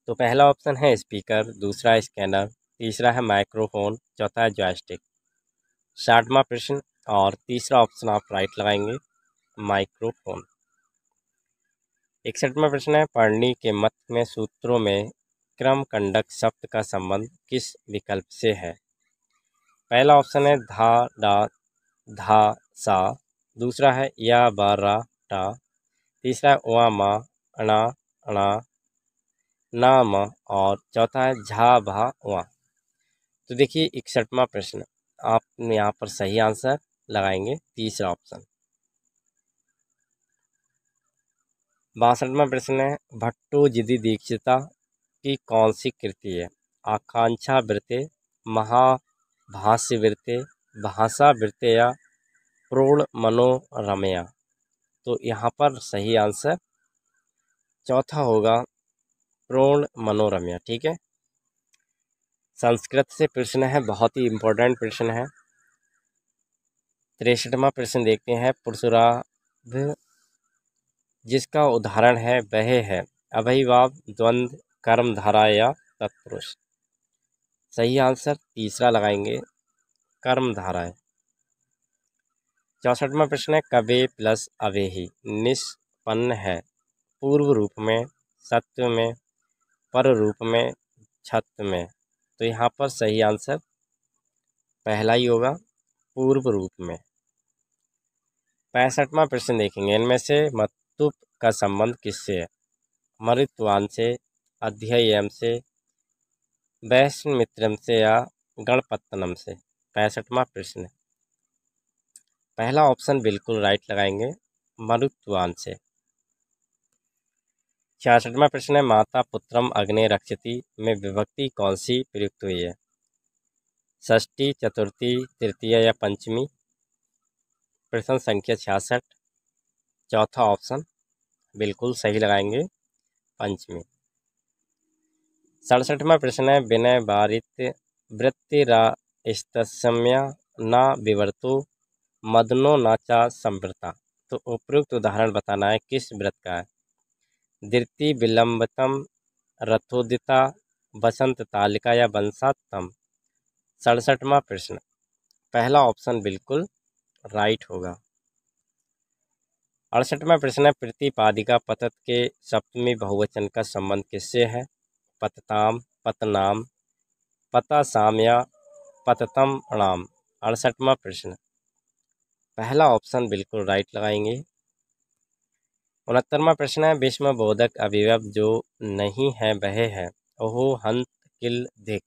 तो पहला ऑप्शन है स्पीकर दूसरा स्कैनर तीसरा है माइक्रोफोन चौथा है जॉयस्टिक साठवा प्रश्न और तीसरा ऑप्शन आप राइट लगाएँगे। माइक्रोफोन। इकसठवा प्रश्न है पढ़नी के मत में सूत्रों में क्रम कंडक शब्द का संबंध किस विकल्प से है? पहला ऑप्शन है धा, डा, धा, सा। दूसरा है या बारा टा। तीसरा है वा, मा, अणा अणा, ना, म, और चौथा है झा, भा, वा। तो देखिए, इकसठवा प्रश्न। आप यहाँ पर सही आंसर लगाएँगे, तीसरा ऑप्शन। बासठवा प्रश्न है, भट्टो जिदी दीक्षिता की कौन सी कृति है? आकांक्षा वृत्ति महा भाष्य वृत्ते भाषा वृत्ते या प्रोण मनोरमया? तो यहाँ पर सही आंसर चौथा होगा प्रोण मनोरमया, ठीक है? संस्कृत से प्रश्न है, बहुत ही इम्पोर्टेंट प्रश्न है। तिरसठवा प्रश्न देखते हैं पुरुषराभ जिसका उदाहरण है, वह है अभिभाव द्वंद्व कर्म धारा या तत्पुरुष। सही आंसर तीसरा लगाएँगे, कर्म धारा। है चौसठवा प्रश्न है कबे प्लस अवेही, निष्पन्न है। पूर्व रूप में, सत्व में, पर रूप में, छत्व में। तो यहाँ पर सही आंसर पहला ही होगा, पूर्व रूप में। पैंसठवा प्रश्न देखेंगे, इनमें से मतुप का संबंध किससे है? मृतवान से, अध्ययम से वैष्ण मित्रम से या गणपत्तनम से? पैंसठवा प्रश्न पहला ऑप्शन बिल्कुल राइट लगाएँगे, मरुत्वान से। छियासठवा प्रश्न है, माता पुत्रम अग्नि रक्षति में विभक्ति कौन सी प्रयुक्त हुई है? षष्ठी, चतुर्थी, तृतीय या पंचमी? प्रश्न संख्या छियासठ। चौथा ऑप्शन बिल्कुल सही लगाएँगे। पंचमी सड़सठवा प्रश्न है, विनय बारित वृत्तिरास्तम्य न विवर्तो, मदनो नाचा संवृता। तो उपयुक्त उदाहरण बताना है, किस व्रत का है? धृति विलंबतम, रथोदिता बसंत तालिका या बंसातम सड़सठवा प्रश्न। पहला ऑप्शन बिल्कुल राइट होगा। अड़सठवा प्रश्न है, प्रतिपादिका पतत के सप्तमी बहुवचन का संबंध किससे है? पतताम, पतनाम पता या पततम प्रणाम अड़सठवा प्रश्न। पहला ऑप्शन बिल्कुल राइट लगाएँगे। उनहत्तरवा प्रश्न है विश्व बोधक अभिव्यव जो नहीं है, वह है। ओहो, हंत, किल, देख।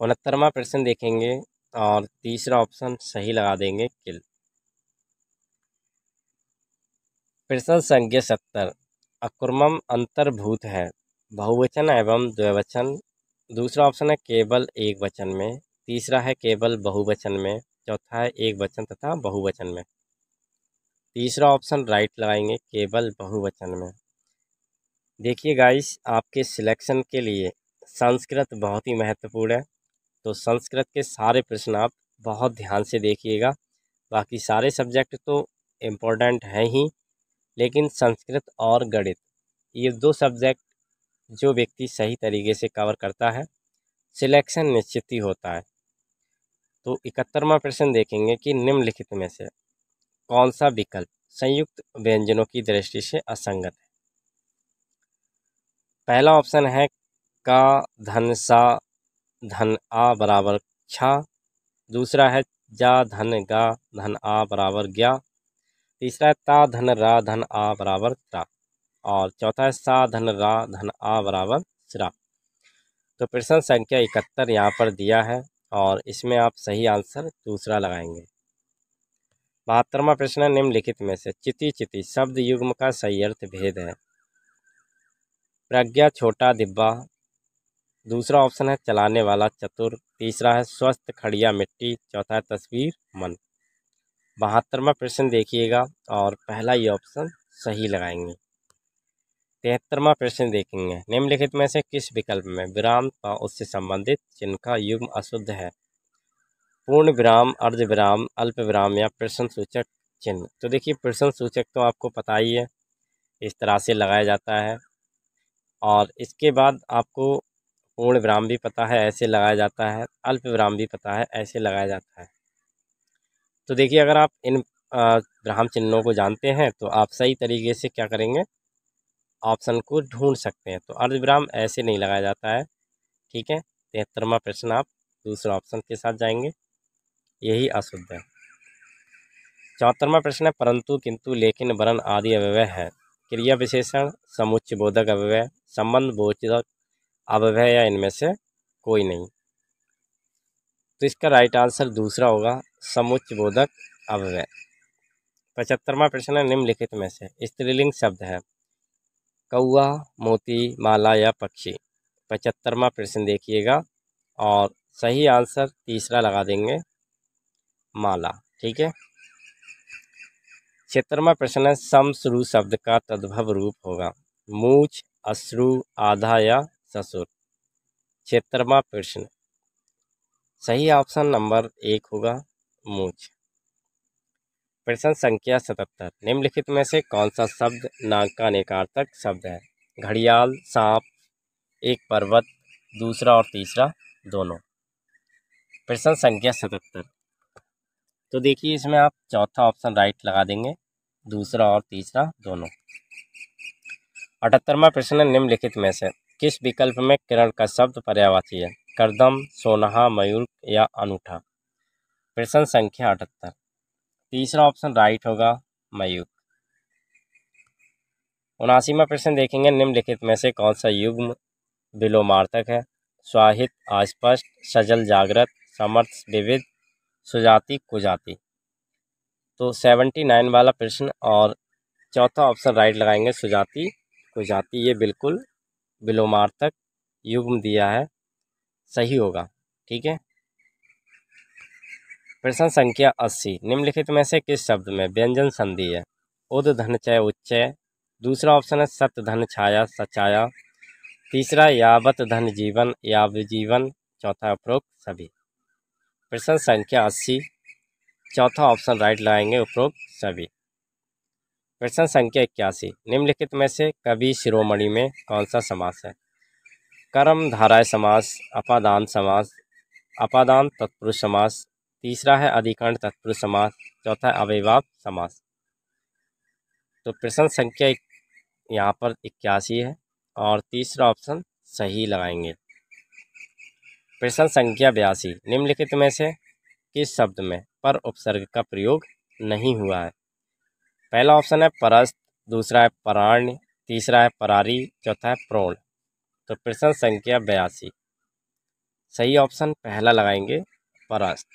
उनहत्तरवा प्रश्न देखेंगे और तीसरा ऑप्शन सही लगा देंगे, किल। प्रश्न संख्या सत्तर। अकुर्मम अंतर्भूत है। बहुवचन एवं द्विवचन। दूसरा ऑप्शन है केवल एक वचन में। तीसरा है केवल बहुवचन में। चौथा है एक वचन तथा बहुवचन में। तीसरा ऑप्शन राइट लगाएँगे केवल बहुवचन में। देखिए गाइस, आपके सिलेक्शन के लिए संस्कृत बहुत ही महत्वपूर्ण है। तो संस्कृत के सारे प्रश्न आप बहुत ध्यान से देखिएगा। बाकी सारे सब्जेक्ट तो इम्पोर्टेंट हैं ही। लेकिन संस्कृत और गणित, ये दो सब्जेक्ट जो व्यक्ति सही तरीके से कवर करता है सिलेक्शन निश्चित ही होता है। तो इकहत्तरवा प्रश्न देखेंगे कि निम्नलिखित में से कौन सा विकल्प संयुक्त व्यंजनों की दृष्टि से असंगत है? पहला ऑप्शन है का, धन, सा, धन, आ बराबर छा दूसरा है जा, धन, गा, धन, आ बराबर ग्या तीसरा है, ता धन रा धन आ बराबर ता और चौथा है, सा धन रा धन आ बराबर सरा तो प्रश्न संख्या इकहत्तर यहाँ पर दिया है और इसमें आप सही आंसर दूसरा लगाएँगे। बहत्तरवा प्रश्न निम्नलिखित में से, चिति चिति, शब्द युग्म का सही अर्थ भेद है। प्रज्ञा छोटा डिब्बा दूसरा ऑप्शन है, चलाने वाला चतुर, तीसरा है, स्वस्थ खड़िया मिट्टी, चौथा है, तस्वीर मन बहत्तरवा प्रश्न देखिएगा और पहला ये ऑप्शन सही लगाएँगे। तिहत्तरवा प्रश्न देखेंगे। निम्नलिखित में से किस विकल्प में विराम का उससे संबंधित चिन्ह का युग्म अशुद्ध है? पूर्ण विराम, अर्ध विराम, अल्प विराम या प्रश्न सूचक चिन्ह? तो देखिए, प्रश्न सूचक तो आपको पता ही है, इस तरह से लगाया जाता है। और इसके बाद आपको पूर्ण विराम भी पता है, ऐसे लगाया जाता है, अल्प विराम भी पता है, ऐसे लगाया जाता है। तो देखिए, अगर आप इन विराम चिन्हों को जानते हैं तो आप सही तरीके से क्या करेंगे? ऑप्शन को ढूंढ सकते हैं। तो अर्धविराम ऐसे नहीं लगाया जाता है। ठीक है? तिहत्तरवा प्रश्न आप दूसरा ऑप्शन के साथ जाएँगे। यही अशुद्ध है। चौहत्तरवा प्रश्न है, परंतु किंतु लेकिन वरण आदि अव्यय है। क्रिया विशेषण, समुच्च बोधक अव्यय, संबंध बोधक अव्यय या इनमें से कोई नहीं। तो इसका राइट आंसर दूसरा होगा। समुच्च बोधक अव्यय। पचहत्तरवा प्रश्न है निम्नलिखित में से। स्त्रीलिंग शब्द है। कौआ मोती, माला या पक्षी। पचहत्तरवा प्रश्न देखिएगा और सही आंसर तीसरा लगा देंगे। माला, ठीक है? छिहत्तरवा प्रश्न है, समश्रु शब्द का तद्भव रूप होगा। मूछ, अश्रु, आधा या ससुर। छिहत्तरवा प्रश्न। सही ऑप्शन नंबर एक होगा। मूछ। प्रश्न संख्या सतहत्तर। निम्नलिखित में से कौन सा शब्द नाग का अनेकार्थक शब्द है? घड़ियाल, सांप, एक पर्वत, दूसरा और तीसरा दोनों। प्रश्न संख्या सतहत्तर। तो देखिए, इसमें आप चौथा ऑप्शन राइट लगा देंगे, दूसरा और तीसरा दोनों। अठहत्तरवा प्रश्न निम्नलिखित में से, किस विकल्प में किरण का शब्द पर्यावाची है? करदम, सोनहा, मयूर या अनूठा? प्रश्न संख्या अठहत्तर। तीसरा ऑप्शन राइट होगा मयूर उनासीवा प्रश्न देखेंगे, निम्नलिखित में से कौन सा युग्म बिलोमार्तक है? स्वाहित, अस्पष्ट, सजल, जागृत, समर्थ, विविध, सुजाति, कुजाति। तो सेवेंटी नाइन वाला प्रश्न और चौथा ऑप्शन राइट लगाएँगे, सुजाति, कुजाति। ये बिल्कुल विलोमार्थक युग्म दिया है। सही होगा, ठीक है? प्रश्न संख्या अस्सी। निम्नलिखित में से किस शब्द में व्यंजन संधि है? उद धन चय उच्चय दूसरा ऑप्शन है सत्य धन छाया, सचाया। तीसरा, यावत धन जीवन याव जीवन चौथा उपरोक्त सभी। प्रश्न संख्या अस्सी। चौथा ऑप्शन राइट लाएँगे उपरोक्त सभी। प्रश्न संख्या इक्यासी। निम्नलिखित में से कवि शिरोमणि में कौन सा समास है? कर्म धाराय समास, अपादान समास, अपादान तत्पुरुष समास तीसरा है अधिकरण तत्पुरुष समास, चौथा है अवयवाप समास। तो प्रश्न संख्या यहाँ पर इक्यासी है और तीसरा ऑप्शन सही लगाएँगे। प्रश्न संख्या बयासी, निम्नलिखित में से किस शब्द में पर उपसर्ग का प्रयोग नहीं हुआ है? पहला ऑप्शन है परस्त, दूसरा है पराण्य तीसरा है परारी, चौथा है प्रोण तो प्रश्न संख्या बयासी, सही ऑप्शन पहला लगाएँगे परस्त।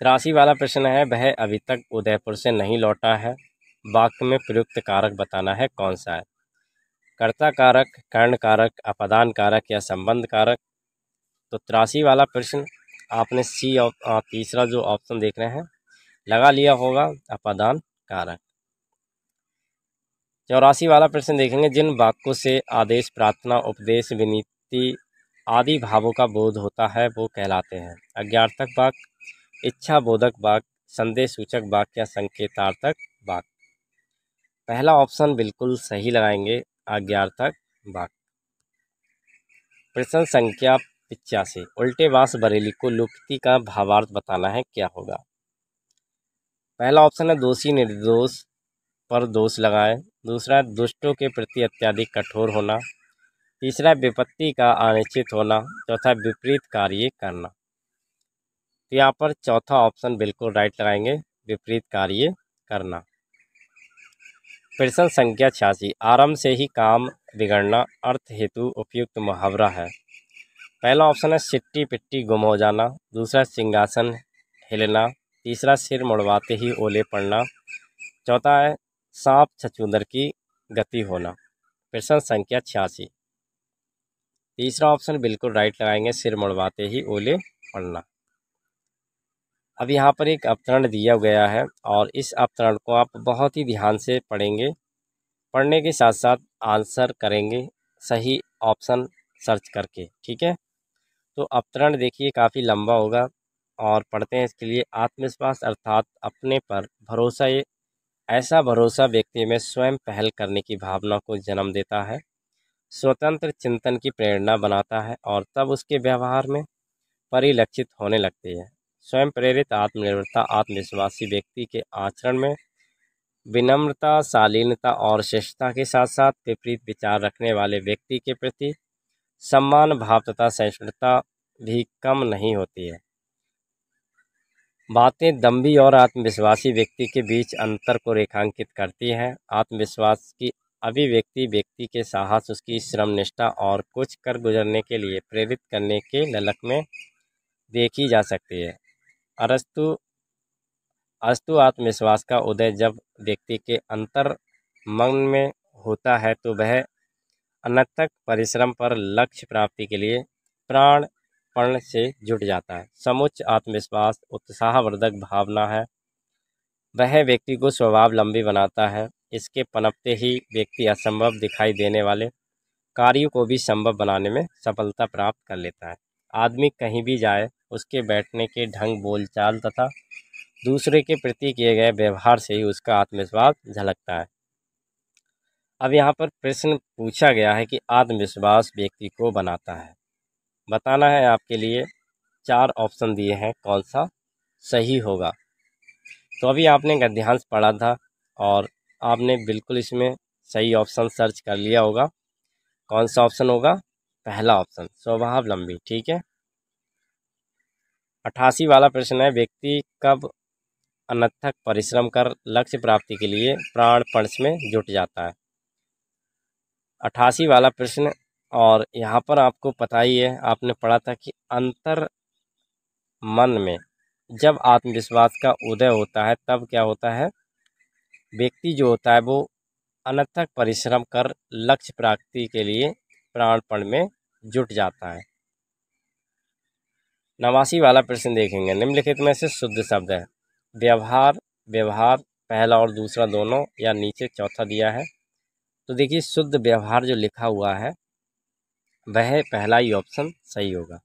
तिरासी वाला प्रश्न है, वह अभी तक उदयपुर से नहीं लौटा है। वाक्य में प्रयुक्त कारक बताना है कौन सा है? कर्ता कारक, कर्ण कारक, अपदान कारक या संबंध कारक? तो तिरासी वाला प्रश्न, आपने सी तीसरा जो ऑप्शन देख रहे हैं, लगा लिया होगा, अपदान कारक। चौरासी वाला प्रश्न देखेंगे, जिन वाक्यों से आदेश, प्रार्थना, उपदेश, विनीति आदि भावों का बोध होता है, वो कहलाते हैं। अज्ञार्थक वाक्य इच्छा बोधक वाक्य संदेश सूचक वाक्य या संकेतार्थक वाक्य पहला ऑप्शन बिल्कुल सही लगाएँगे अज्ञार्थक वाक्य प्रश्न संख्या पिचासी, उल्टे वास बरेली को लुप्ति का भावार्थ बताना है, क्या होगा? पहला ऑप्शन है दोषी निर्दोष, पर दोष लगाए। दूसरा, दुष्टों के प्रति अत्याधिक कठोर होना। तीसरा, विपत्ति का अनिश्चित होना। चौथा, विपरीत कार्य करना। तो यहाँ पर चौथा ऑप्शन बिल्कुल राइट लगाएँगे, विपरीत कार्य करना। प्रश्न संख्या छियासी, आरंभ से ही काम बिगड़ना अर्थ हेतु उपयुक्त मुहावरा है। पहला ऑप्शन है सिट्टी पिट्टी गुम हो जाना, दूसरा सिंहासन हिलना, तीसरा सिर मुड़वाते ही ओले पड़ना, चौथा है सांप छछूंदर की गति होना। प्रश्न संख्या छियासी, तीसरा ऑप्शन बिल्कुल राइट लगाएँगे, सिर मुड़वाते ही ओले पड़ना। अब यहाँ पर एक अवतरण दिया गया है और इस अवतरण को आप बहुत ही ध्यान से पढ़ेंगे। पढ़ने के साथ साथ आंसर करेंगे सही ऑप्शन सर्च करके, ठीक है? तो अवतरण देखिए काफ़ी लंबा होगा और पढ़ते हैं इसके लिए आत्मविश्वास अर्थात अपने पर भरोसा, ये ऐसा भरोसा व्यक्ति में स्वयं पहल करने की भावना को जन्म देता है, स्वतंत्र चिंतन की प्रेरणा बनाता है और तब उसके व्यवहार में परिलक्षित होने लगती है। स्वयं प्रेरित आत्मनिर्भरता, आत्मविश्वासी व्यक्ति के आचरण में विनम्रता, शालीनता और शिष्टता के साथ साथ विपरीत विचार रखने वाले व्यक्ति के प्रति सम्मान, भाव तथा सहिष्णुता भी कम नहीं होती है। बातें दम्भी और आत्मविश्वासी व्यक्ति के बीच अंतर को रेखांकित करती हैं। आत्मविश्वास की अभिव्यक्ति व्यक्ति के साहस, उसकी श्रम निष्ठा और कुछ कर गुजरने के लिए प्रेरित करने के ललक में देखी जा सकती है। अरस्तु, अस्तु आत्मविश्वास का उदय जब व्यक्ति के अंतर मन में होता है तो वह अनर्थक परिश्रम पर लक्ष्य प्राप्ति के लिए प्राण पर्ण से जुट जाता है। समुच्च आत्मविश्वास, उत्साहवर्धक भावना है। वह व्यक्ति को स्वभाव लंबी बनाता है। इसके पनपते ही व्यक्ति असंभव दिखाई देने वाले कार्यों को भी संभव बनाने में सफलता प्राप्त कर लेता है। आदमी कहीं भी जाए उसके बैठने के ढंग बोलचाल तथा दूसरे के प्रति किए गए व्यवहार से ही उसका आत्मविश्वास झलकता है। अब यहाँ पर प्रश्न पूछा गया है कि आत्मविश्वास व्यक्ति को बनाता है। बताना है आपके लिए चार ऑप्शन दिए हैं, कौन सा सही होगा। तो अभी आपने गद्यांश पढ़ा था और आपने बिल्कुल इसमें सही ऑप्शन सर्च कर लिया होगा। कौन सा ऑप्शन होगा? पहला ऑप्शन स्वभाव लंबी ठीक है? अठासी वाला प्रश्न है, व्यक्ति कब अनथक परिश्रम कर लक्ष्य प्राप्ति के लिए प्राण पंच में जुट जाता है? अठासी वाला प्रश्न, और यहाँ पर आपको पता ही है, आपने पढ़ा था कि अंतर मन में जब आत्मविश्वास का उदय होता है, तब क्या होता है? व्यक्ति जो होता है, वो अनथक परिश्रम कर लक्ष्य प्राप्ति के लिए प्राणपण में जुट जाता है। नवासी वाला प्रश्न देखेंगे। निम्नलिखित में से शुद्ध शब्द है। व्यवहार व्यवहार, पहला और दूसरा दोनों, या नीचे चौथा दिया है। तो देखिए, शुद्ध व्यवहार जो लिखा हुआ है, वह पहला ही ऑप्शन सही होगा।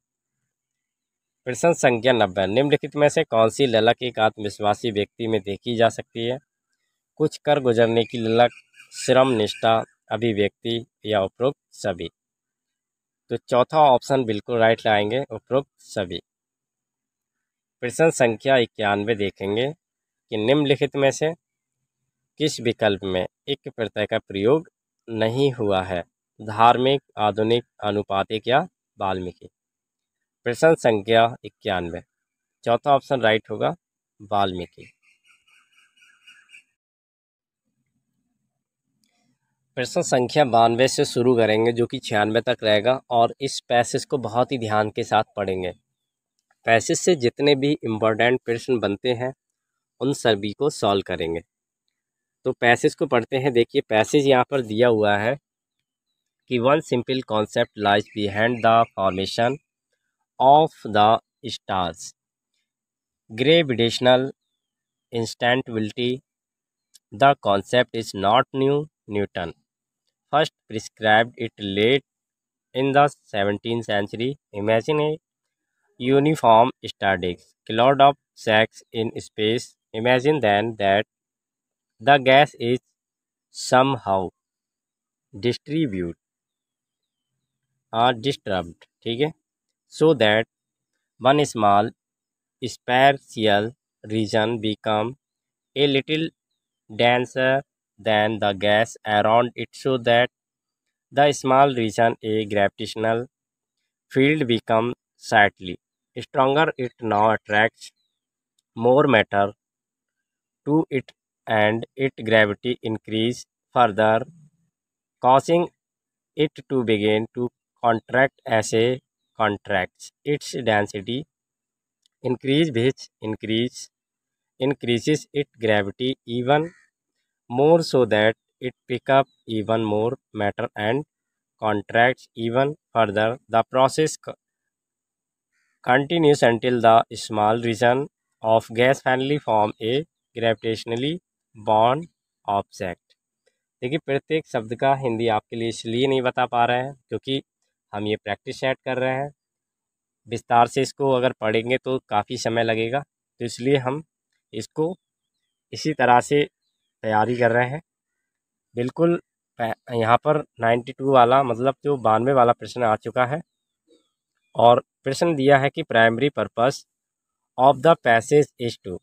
प्रश्न संख्या नब्बे। निम्नलिखित में से कौन सी ललक एक आत्मविश्वासी व्यक्ति में देखी जा सकती है? कुछ कर गुजरने की ललक, श्रम निष्ठा, अभिव्यक्ति, या उपरोक्त सभी। तो चौथा ऑप्शन बिल्कुल राइट लाएँगे उपरोक्त सभी। प्रश्न संख्या इक्यानवे देखेंगे कि निम्नलिखित में से किस विकल्प में एक प्रत्यय का प्रयोग नहीं हुआ है? धार्मिक, आधुनिक अनुपातिक या वाल्मीकि? प्रश्न संख्या इक्यानवे। चौथा ऑप्शन राइट होगा, वाल्मीकि। प्रश्न संख्या बानवे से शुरू करेंगे, जो कि छियानवे तक रहेगा और इस पैसेज को बहुत ही ध्यान के साथ पढ़ेंगे। पैसेज से जितने भी इम्पोर्टेंट प्रश्न बनते हैं, उन सभी को सॉल्व करेंगे। तो पैसेज को पढ़ते हैं। देखिए पैसेज यहाँ पर दिया हुआ है कि one simple concept lies behind the formation of the stars. Gravitational instability the concept is not new, Newton. first prescribed it late in the seventeen century imagine a uniform static cloud of sex in space imagine then that the gas is somehow distribute are disturbed ठीक है so that one small spatial region become a little denser than the gas around it so that the small region a gravitational field become slightly stronger it now attracts more matter to it and its gravity increase further causing it to begin to contract as a contracts its density increase which increase increases its gravity even more so that it pick up even more matter and contracts even further the process continues until the small region of gas finally form a gravitationally bond object देखिए प्रत्येक शब्द का हिंदी आपके लिए इसलिए नहीं बता पा रहे हैं क्योंकि हम ये प्रैक्टिस सेट कर रहे हैं विस्तार से इसको अगर पढ़ेंगे तो काफ़ी समय लगेगा तो इसलिए हम इसको इसी तरह से तैयारी कर रहे हैं। बिल्कुल यहाँ पर नाइन्टी टू वाला मतलब जो बानवे वाला प्रश्न आ चुका है और प्रश्न दिया है कि primary purpose of the passage is to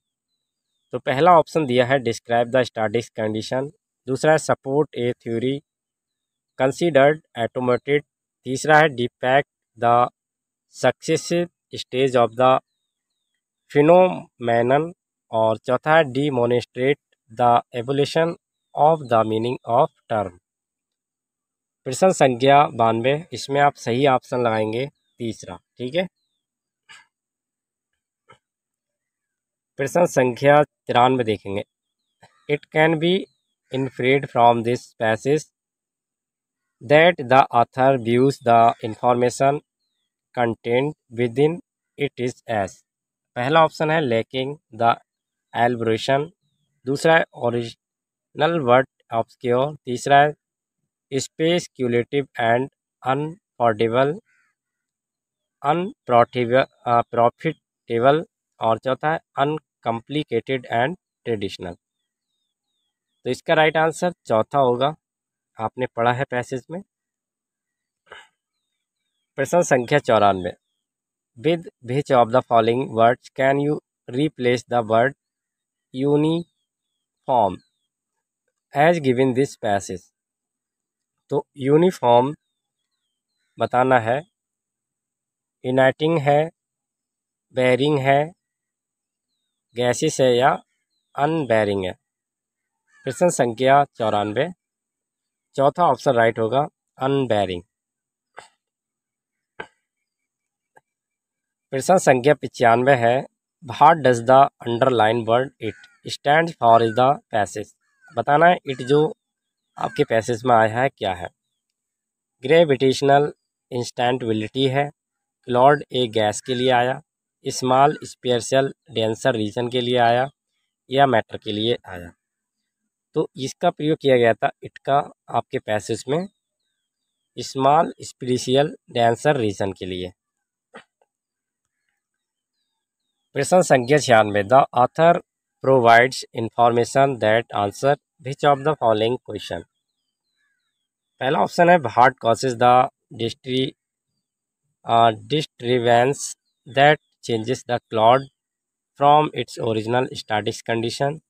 तो पहला ऑप्शन दिया है डिस्क्राइब द स्टैटिक्स कंडीशन दूसरा है support a theory considered automated तीसरा है depict the successive stage of the phenomenon और चौथा है demonstrate the evolution of the meaning of term प्रश्न संख्या बानवे, इसमें आप सही ऑप्शन लगाएँगे तीसरा, ठीक है? प्रश्न संख्या तिरानवे देखेंगे। It can be inferred from this passage that the author views the information content within it is as पहला ऑप्शन है लेकिंग द एल्ब्रेशन दूसरा है ओरिजिनल वर्ड ऑब्सक्योर तीसरा है speculative and unaffordable unprofitable profitable और चौथा है अनकम्प्लिकेटेड एंड ट्रेडिशनल तो इसका राइट आंसर चौथा होगा। आपने पढ़ा है पैसेज में? प्रश्न संख्या चौरानवे। With which of the following words can you replace the word word uniform. As given this passage तो यूनिफॉर्म बताना है यूनाइटिंग है बैरिंग है गैसिस है या अनबैरिंग है। प्रश्न संख्या चौरानवे। चौथा ऑप्शन राइट होगा अनबैरिंग प्रश्न संख्या पचानवे है what does the underline word it stand for is the passage बताना है, इट जो आपके पैसेज में आया है, क्या है? ग्रेविटेशनल इंस्टेंटबिलिटी है। क्लॉड ए गैस के लिए आया, स्मॉल स्पेशल डेंसर रीजन के लिए आया, या मैटर के लिए आया। तो इसका प्रयोग किया गया था इट का आपके पैसेज में, स्मॉल स्पेशियल डेंसर रीजन के लिए। प्रश्न संख्या छियानवे, the author provides information that answer which of the following question पहला ऑप्शन है what causes the डिस्ट्री disturbance that changes the cloud from its original statics condition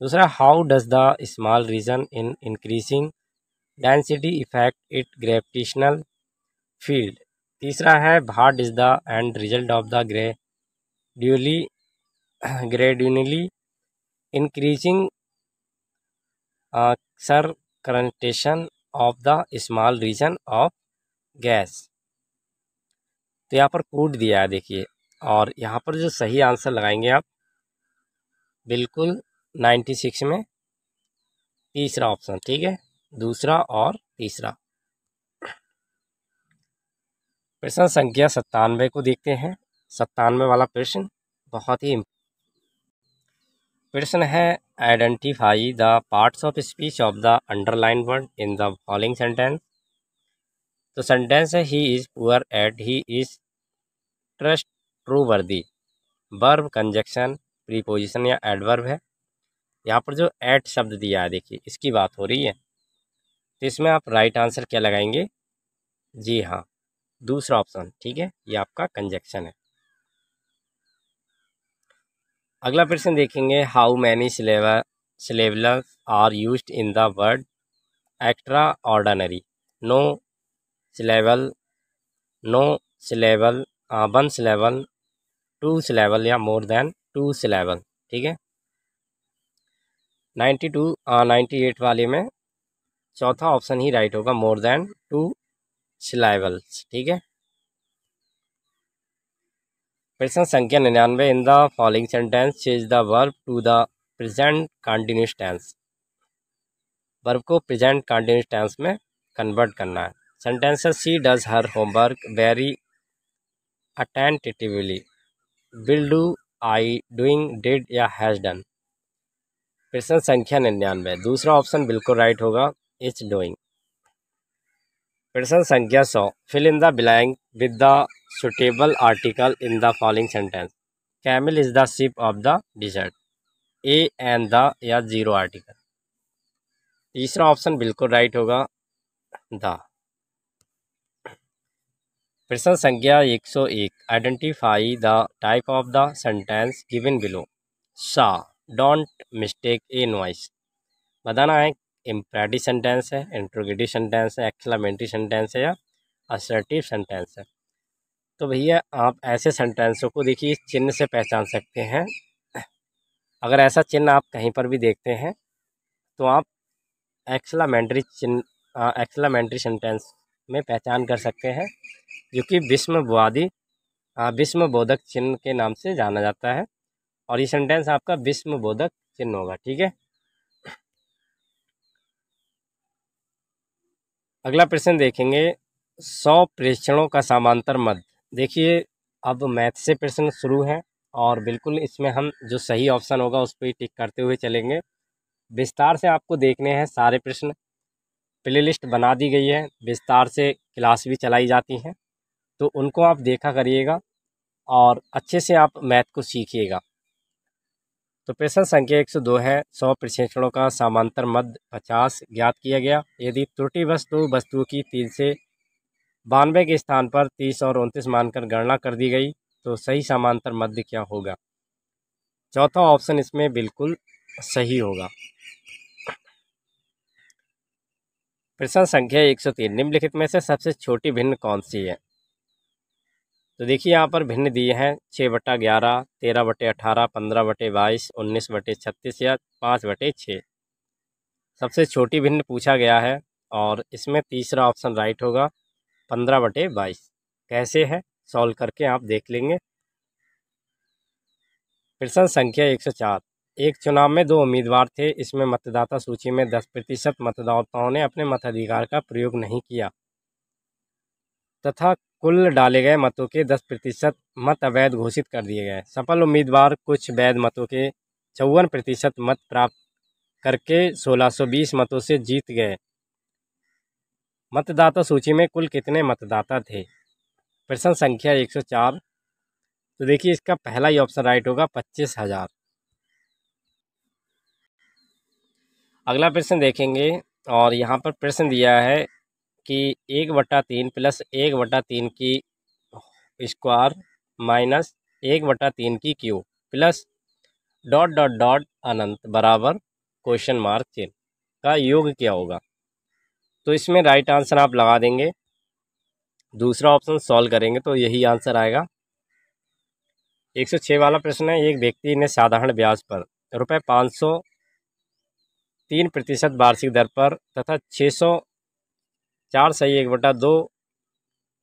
दूसरा how does the small region in increasing density affect it gravitational field तीसरा है what is the end result of the grey duly [COUGHS] gradually increasing uh, circumcision of the small region of gas. तो यहाँ पर कूट दिया है देखिए। और यहाँ पर जो सही आंसर लगाएँगे आप बिल्कुल नाइन्टी सिक्स में तीसरा ऑप्शन ठीक है? दूसरा और तीसरा। प्रश्न संख्या सत्तानवे को देखते हैं। सत्तानवे वाला प्रश्न बहुत ही प्रश्न है identify the parts of speech of the underline word in the following sentence तो सेंटेंस है he is poor at he is trust trustworthy verb conjunction preposition या एडवर्ब है। यहाँ पर जो एट शब्द दिया है, देखिए, इसकी बात हो रही है। तो इसमें आप राइट आंसर क्या लगाएँगे? जी हाँ दूसरा ऑप्शन ठीक है? ये आपका कंजक्शन है। अगला प्रश्न देखेंगे how many syllables are used in the word extraordinary no syllable no syllable one syllable two syllable या मोर देन टू सिलेबल ठीक है? नाइन्टी टू नाइन्टी एट वाले में चौथा ऑप्शन ही राइट होगा मोर देन टू सिलेबल्स ठीक है? प्रश्न संख्या निन्यानवे in the following sentence change the verb to the present continuous tense verb को प्रेजेंट कंटिन्यूस टेंस में कन्वर्ट करना है। Sentence she does her homework very attentively will do I doing did या हैज़ डन प्रश्न संख्या निन्यानवे दूसरा option बिल्कुल राइट होगा इट्स डूइंग प्रश्न संख्या सौ. Fill in the blank with the suitable article in the following sentence camel is the ship of the desert a and the या ज़ीरो आर्टिकल तीसरा ऑप्शन बिल्कुल राइट होगा. द प्रश्न संख्या 101 identify the type of the sentence given below sir don't mistake a noise बताना है imperative sentence है interrogative sentence है एक्सलामेंट्री सेंटेंस है या असर्टिव सेंटेंस है. तो भैया, आप ऐसे सेंटेंसों को देखिए, चिन्ह से पहचान सकते हैं। अगर ऐसा चिन्ह आप कहीं पर भी देखते हैं तो आप एक्सलामेंट्री चिन्ह एक्सलामेंट्री सेंटेंस में पहचान कर सकते हैं, जो कि बुआदी विस्म बोधक चिन्ह के नाम से जाना जाता है। और ये सेंटेंस आपका विस्म बोधक चिन्ह होगा, ठीक है? अगला प्रश्न देखेंगे। सौ प्रेक्षणों का समांतर मध्य। देखिए, अब मैथ से प्रश्न शुरू है और बिल्कुल इसमें हम जो सही ऑप्शन होगा उस पर ही टिक करते हुए चलेंगे। विस्तार से आपको देखने हैं सारे प्रश्न। प्ले लिस्ट बना दी गई है, विस्तार से क्लास भी चलाई जाती हैं। तो उनको आप देखा करिएगा और अच्छे से आप मैथ को सीखिएगा। तो प्रश्न संख्या एक सौ दो है, सौ प्रशिक्षणों का समांतर मध्य पचास ज्ञात किया गया। यदि त्रुटि वस्तु वस्तु की तीन से बानवे के स्थान पर तीस और उनतीस मानकर गणना कर दी गई तो सही समांतर मध्य क्या होगा? चौथा ऑप्शन इसमें बिल्कुल सही होगा। प्रश्न संख्या एक सौ तीन, निम्नलिखित में से सबसे छोटी भिन्न कौन सी है? तो देखिए, यहाँ पर भिन्न दिए हैं छः बटा ग्यारह, तेरह बटे अठारह, पंद्रह बटे बाईस, उन्नीस बटे छत्तीस या पाँच बटे छः सबसे छोटी भिन्न पूछा गया है और इसमें तीसरा ऑप्शन राइट होगा पंद्रह बटे बाईस। कैसे है? सॉल्व करके आप देख लेंगे। प्रश्न संख्या एक सौ चार। एक चुनाव में दो उम्मीदवार थे। इसमें मतदाता सूची में दस प्रतिशत मतदाताओं ने अपने मताधिकार का प्रयोग नहीं किया। तथा कुल डाले गए मतों के दस प्रतिशत मत अवैध घोषित कर दिए गए। सफल उम्मीदवार कुछ वैध मतों के चौवन प्रतिशत मत प्राप्त करके 1620 मतों से जीत गए। मतदाता सूची में कुल कितने मतदाता थे? प्रश्न संख्या 104 तो देखिए, इसका पहला ही ऑप्शन राइट होगा, पच्चीस हज़ार। अगला प्रश्न देखेंगे, और यहाँ पर प्रश्न दिया है कि एक बटा तीन प्लस एक बटा तीन की स्क्वायर माइनस एक बटा तीन की Q plus dot dot dot अनंत बराबर क्वेश्चन मार्क चिन्ह का योग क्या होगा? तो इसमें राइट आंसर आप लगा देंगे। दूसरा ऑप्शन सॉल्व करेंगे तो यही आंसर आएगा। एक सौ छः वाला प्रश्न है, एक व्यक्ति ने साधारण ब्याज पर रुपये पाँच सौ तीन प्रतिशत वार्षिक दर पर तथा छः सौ चार सही एक बटा दो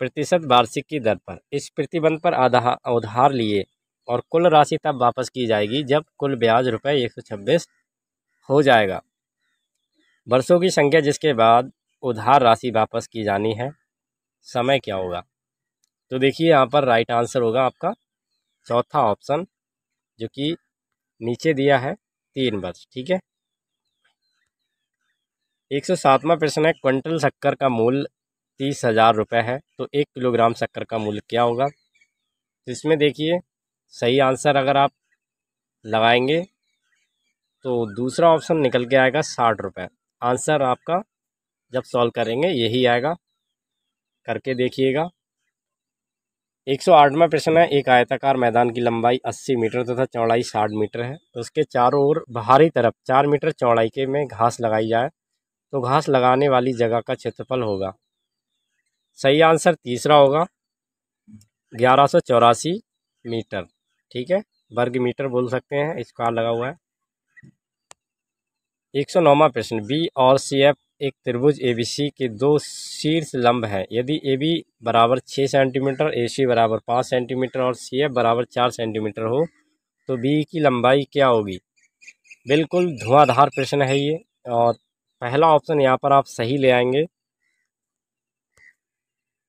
प्रतिशत वार्षिक की दर पर इस प्रतिबंध पर आधा उधार लिए और कुल राशि तब वापस की जाएगी जब कुल ब्याज रुपये एक सौ छब्बीस हो जाएगा। वर्षों की संख्या जिसके बाद उधार राशि वापस की जानी है। समय क्या होगा? तो देखिए, यहाँ पर राइट आंसर होगा आपका चौथा ऑप्शन जो कि नीचे दिया है तीन वर्ष, ठीक है? एक सौ सातवां प्रश्न है, क्विंटल शक्कर का मूल्य तीस हज़ार रुपये है तो एक किलोग्राम शक्कर का मूल्य क्या होगा? तो इसमें देखिए, सही आंसर अगर आप लगाएँगे तो दूसरा ऑप्शन निकल के आएगा साठ रुपये आंसर आपका जब सॉल्व करेंगे, यही आएगा। करके देखिएगा। एक सौ आठवां प्रश्न है, एक आयताकार मैदान की लंबाई अस्सी मीटर तथा चौड़ाई साठ मीटर है। तो उसके चारों ओर बाहरी तरफ़ चार मीटर चौड़ाई के में घास लगाई जाए तो घास लगाने वाली जगह का क्षेत्रफल होगा। सही आंसर तीसरा होगा। ग्यारह सौ चौरासी मीटर, ठीक है? वर्ग मीटर बोल सकते हैं, स्क्वायर लगा हुआ है। एक सौ नौवा प्रश्न, बी और सी एफ़ एक त्रिभुज सी के दो शीर्ष लंब है। यदि ए बी बराबर छः सेंटीमीटर ए सी बराबर पाँच सेंटीमीटर और सी एफ़ बराबर चार सेंटीमीटर हो तो बी की लंबाई क्या होगी? बिल्कुल धुआंधार प्रश्न है ये, और पहला ऑप्शन यहाँ पर आप सही ले आएँगे।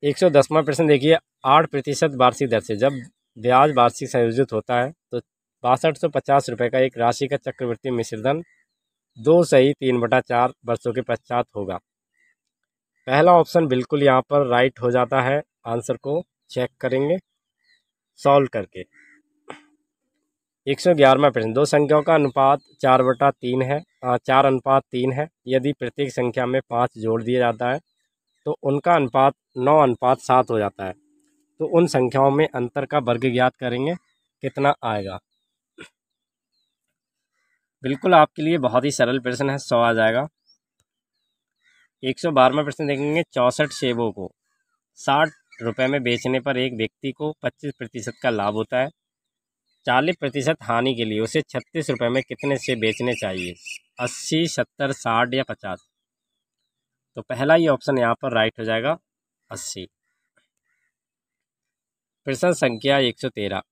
एक सौ दसवां प्रश्न देखिए, आठ प्रतिशत वार्षिक दर से। जब ब्याज वार्षिक संयोजित होता है तो बासठ सौ पचास रुपये का एक राशि का चक्रवृद्धि मिश्रधन दो सही तीन बटा चार वर्षों के पश्चात होगा। पहला ऑप्शन बिल्कुल यहाँ पर राइट हो जाता है। आंसर को चेक करेंगे। सॉल्व करके। एक सौ ग्यारहवा प्रश्न। दो संख्याओं का अनुपात चार बटा तीन है आ, चार अनुपात तीन है। यदि प्रत्येक संख्या में पाँच जोड़ दिया जाता है तो उनका अनुपात नौ अनुपात सात हो जाता है। तो उन संख्याओं में अंतर का वर्ग ज्ञात करेंगे कितना आएगा? बिल्कुल आपके लिए बहुत ही सरल प्रश्न है, सौ आ जाएगा। एक सौ बारहवा प्रश्न देखेंगे, चौंसठ सेबों को। साठ रुपये में बेचने पर एक व्यक्ति को पच्चीस प्रतिशत का लाभ होता है। चालीस प्रतिशत हानि के लिए उसे छत्तीस रुपये में कितने से बेचने चाहिए? अस्सी, सत्तर, साठ या पचास? तो पहला ही ऑप्शन यहाँ पर राइट हो जाएगा, अस्सी। प्रश्न संख्या एक सौ तेरह।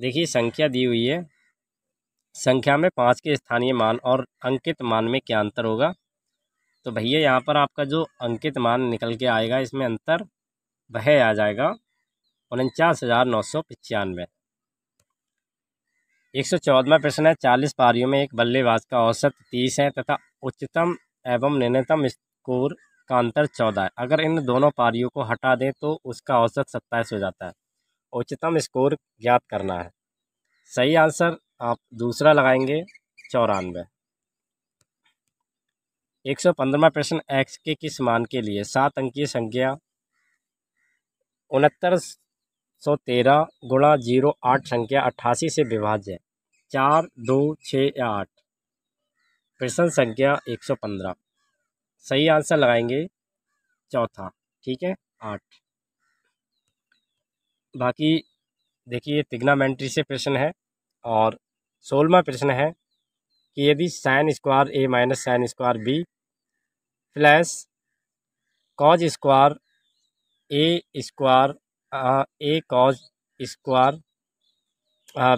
देखिए, संख्या दी हुई है। संख्या में पाँच के स्थानीय मान और अंकित मान में क्या अंतर होगा? तो भैया, यहाँ पर आपका जो अंकित मान निकल के आएगा, इसमें अंतर वह आ जाएगा, उनचास हज़ार नौ सौ पचानवे। एक सौ चौदहवा प्रश्न है, चालीस पारियों में एक बल्लेबाज का औसत तीस है तथा उच्चतम एवं न्यूनतम स्कोर का अंतर चौदह है। अगर इन दोनों पारियों को हटा दें तो उसका औसत सत्ताईस हो जाता है। उच्चतम स्कोर ज्ञात करना है। सही आंसर आप दूसरा लगाएँगे चौरानवे। एक सौ पंद्रहवा प्रश्न एक्स के किस मान के लिए सात अंकीय संख्या उनहत्तर सौ तेरह गुणा ज़ीरो आठ संख्या अट्ठासी से विभाज्य चार, दो छः या आठ? प्रश्न संख्या एक सौ पंद्रह। सही आंसर लगाएँगे चौथा, ठीक है? आठ। बाकी देखिए, तिग्नामेंट्री से प्रश्न है और सोलवा प्रश्न है कि यदि sine square A minus sine square B plus cos square A square A cos square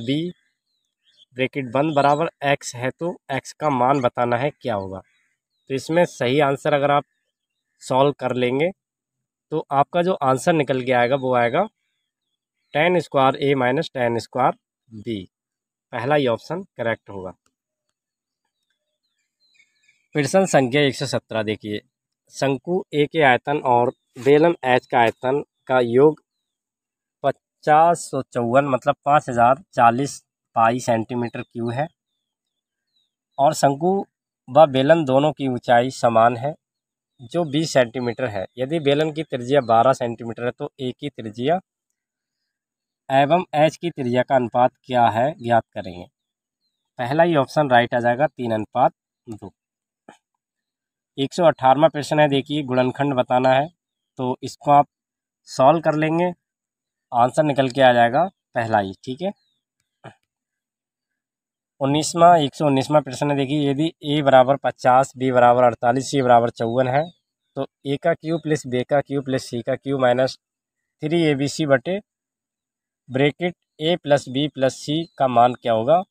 B bracket बंद बराबर एक्स है तो एक्स का मान बताना है क्या होगा। तो इसमें सही आंसर अगर आप सॉल्व कर लेंगे तो आपका जो आंसर निकल के आएगा वो आएगा tan square A minus tan square B पहला ही ऑप्शन करेक्ट होगा। प्रश्न संख्या एक सौ सत्रह, देखिए। शंकु, ए के आयतन और बेलन एच का आयतन का योग पचास सौ चौवन मतलब पाँच हज़ार चालीस पाई सेंटीमीटर क्यू है। और शंकु व बेलन दोनों की ऊंचाई समान है, जो बीस सेंटीमीटर है। यदि बेलन की त्रिज्या बारह सेंटीमीटर है तो ए की त्रिज्या एवं एच की त्रिज्या का अनुपात क्या है ज्ञात करेंगे। पहला ही ऑप्शन राइट आ जाएगा, तीन अनुपात दो। एक सौ अठारहवा प्रश्न है, देखिए, गुणनखंड बताना है तो इसको आप सॉल्व कर लेंगे। आंसर निकल के आ जाएगा पहला ही, ठीक है? उन्नीसवा, एक सौ उन्नीसवा प्रश्न है, देखिए, यदि ए बराबर पचास बी बराबर अड़तालीस सी बराबर चौवन है तो ए का क्यू प्लस बे का क्यू प्लस सी का cube minus three A B C बटे bracket A plus B plus C का मान क्या होगा?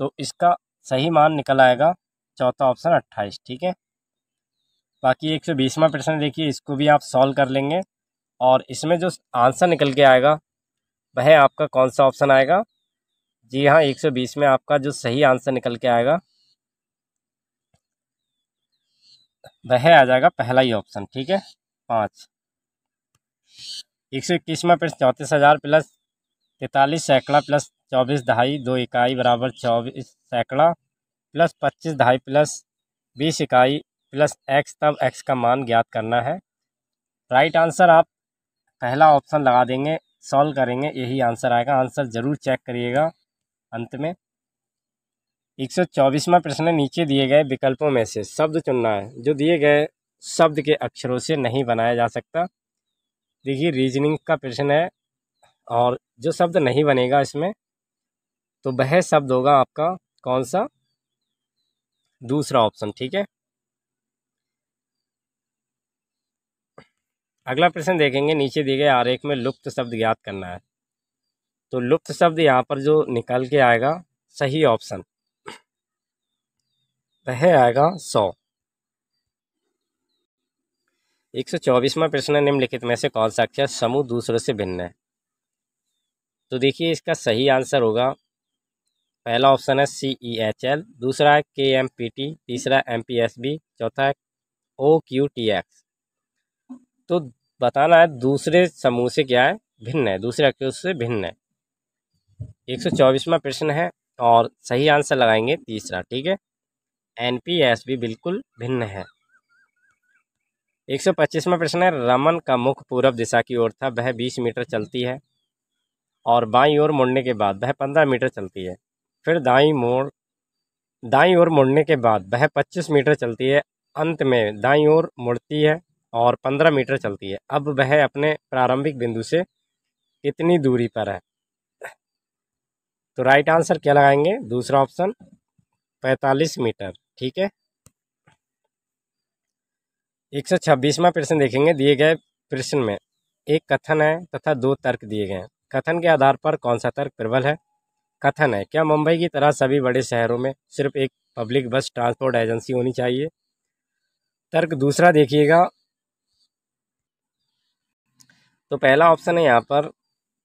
तो इसका सही मान निकल आएगा चौथा ऑप्शन अट्ठाईस, ठीक है? बाकी एक सौ बीसवा प्रश्न देखिए, इसको भी आप सॉल्व कर लेंगे और इसमें जो आंसर निकल के आएगा, वह आपका कौन सा ऑप्शन आएगा? जी हाँ एक सौ बीस में आपका जो सही आंसर निकल के आएगा, वह आ जाएगा पहला ही ऑप्शन ठीक है? पाँच। एक सौ इक्कीसवा प्रश्न, चौंतीस हज़ार प्लस तैंतालीस सैकड़ा प्लस चौबीस दहाई दो इकाई बराबर चौबीस सैकड़ा प्लस पच्चीस दहाई प्लस बीस इकाई प्लस एक्स तब एक्स का मान ज्ञात करना है। राइट आंसर आप पहला ऑप्शन लगा देंगे, सॉल्व करेंगे, यही आंसर आएगा। आंसर ज़रूर चेक करिएगा अंत में। एक सौ चौबीसवा प्रश्न नीचे दिए गए विकल्पों में से शब्द चुनना है, जो दिए गए शब्द के अक्षरों से नहीं बनाया जा सकता। देखिए रीजनिंग का प्रश्न है और जो शब्द नहीं बनेगा इसमें तो वह शब्द होगा आपका कौन सा? दूसरा ऑप्शन ठीक है? अगला प्रश्न देखेंगे, नीचे दिए गए आरेख में लुप्त शब्द ज्ञात करना है। तो लुप्त शब्द यहाँ पर जो निकल के आएगा, सही ऑप्शन वह आएगा सौ। एक सौ चौबीसवा प्रश्न निम्नलिखित में से कौन सा अक्षर समूह दूसरों से भिन्न है? तो देखिए इसका सही आंसर होगा। पहला ऑप्शन है सी ई एच एल दूसरा है के एम पी टी तीसरा एम पी एस बी चौथा है ओ क्यू टी एक्स तो बताना है दूसरे समूह से क्या है? भिन्न है, दूसरे अक्षर से भिन्न है। एक सौ चौबीसवा प्रश्न है और सही आंसर लगाएँगे तीसरा, ठीक है? एन पी एस बी बिल्कुल भिन्न है। एक सौ पच्चीसवा प्रश्न है, रमन का मुख पूर्व दिशा की ओर था, वह बीस मीटर चलती है। और बाईं ओर मुड़ने के बाद वह पंद्रह मीटर चलती है। फिर दाईं मोड़, दाईं ओर मुड़ने के बाद वह पच्चीस मीटर चलती है। अंत में दाईं ओर मुड़ती है और पंद्रह मीटर चलती है। अब वह अपने प्रारंभिक बिंदु से कितनी दूरी पर है? तो राइट आंसर क्या लगाएँगे? दूसरा ऑप्शन पैंतालीस मीटर, ठीक है? एक सौ छब्बीसवा प्रश्न देखेंगे दिए गए प्रश्न में। एक कथन है तथा दो तर्क दिए गए हैं। कथन के आधार पर कौन सा तर्क प्रबल है? कथन है, क्या मुंबई की तरह सभी बड़े शहरों में सिर्फ़ एक पब्लिक बस ट्रांसपोर्ट एजेंसी होनी चाहिए? तर्क दूसरा देखिएगा। तो पहला ऑप्शन है यहाँ पर,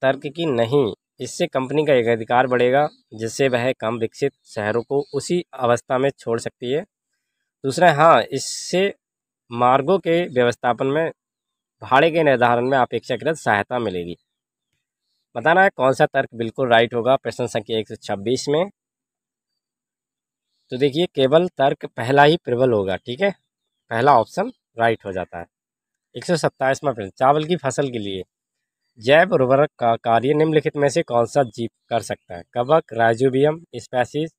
तर्क की नहीं, इससे कंपनी का एक अधिकार बढ़ेगा, जिससे वह कम विकसित शहरों को उसी अवस्था में छोड़ सकती है। दूसरा हाँ इससे मार्गों के व्यवस्थापन में, भाड़े के निर्धारण में अपेक्षाकृत सहायता मिलेगी। बताना है कौन सा तर्क बिल्कुल राइट होगा प्रश्न संख्या एक सौ छब्बीस में। तो देखिए, केवल तर्क पहला ही प्रबल होगा, ठीक है? पहला ऑप्शन राइट हो जाता है। एक सौ सत्ताईसवा प्रश्न, चावल की फ़सल के लिए जैव उर्वरक का कार्य निम्नलिखित में से कौन सा जीव कर सकता है? कवक, राइजोबियम स्पेसिस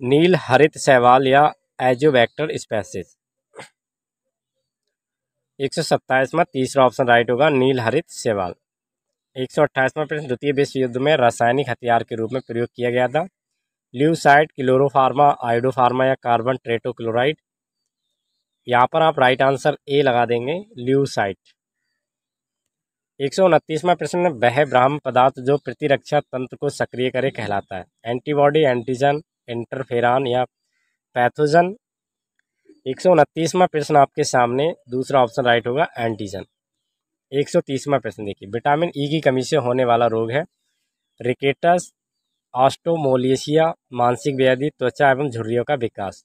नील, हरित सैवाल या एजोबैक्टर स्पेसिस एक सौ सत्ताईसवा तीसरा ऑप्शन राइट होगा, नील, हरित सैवाल एक सौ अट्ठाईसवा प्रश्न, द्वितीय विश्व युद्ध में रासायनिक हथियार के रूप में प्रयोग किया गया था। ल्यूसाइड क्लोरोफार्मा आइडोफार्मा या कार्बन ट्रेटोक्लोराइड? यहाँ पर आप राइट आंसर ए लगा देंगे, ल्यूसाइड। एक सौ उनतीसवा प्रश्न, वह ब्राह्म पदार्थ जो प्रतिरक्षा तंत्र को सक्रिय करे कहलाता है। एंटीबॉडी, एंटीजन, इंटरफेरान या पैथोजन? एक सौ उनतीसवा प्रश्न आपके सामने, दूसरा ऑप्शन राइट होगा एंटीजन एक सौ तीसवा प्रश्न देखिए। विटामिन ई की कमी से होने वाला रोग है रिकेटस, ऑस्टोमोलिशिया, मानसिक व्याधि, त्वचा एवं झुर्रियों का विकास।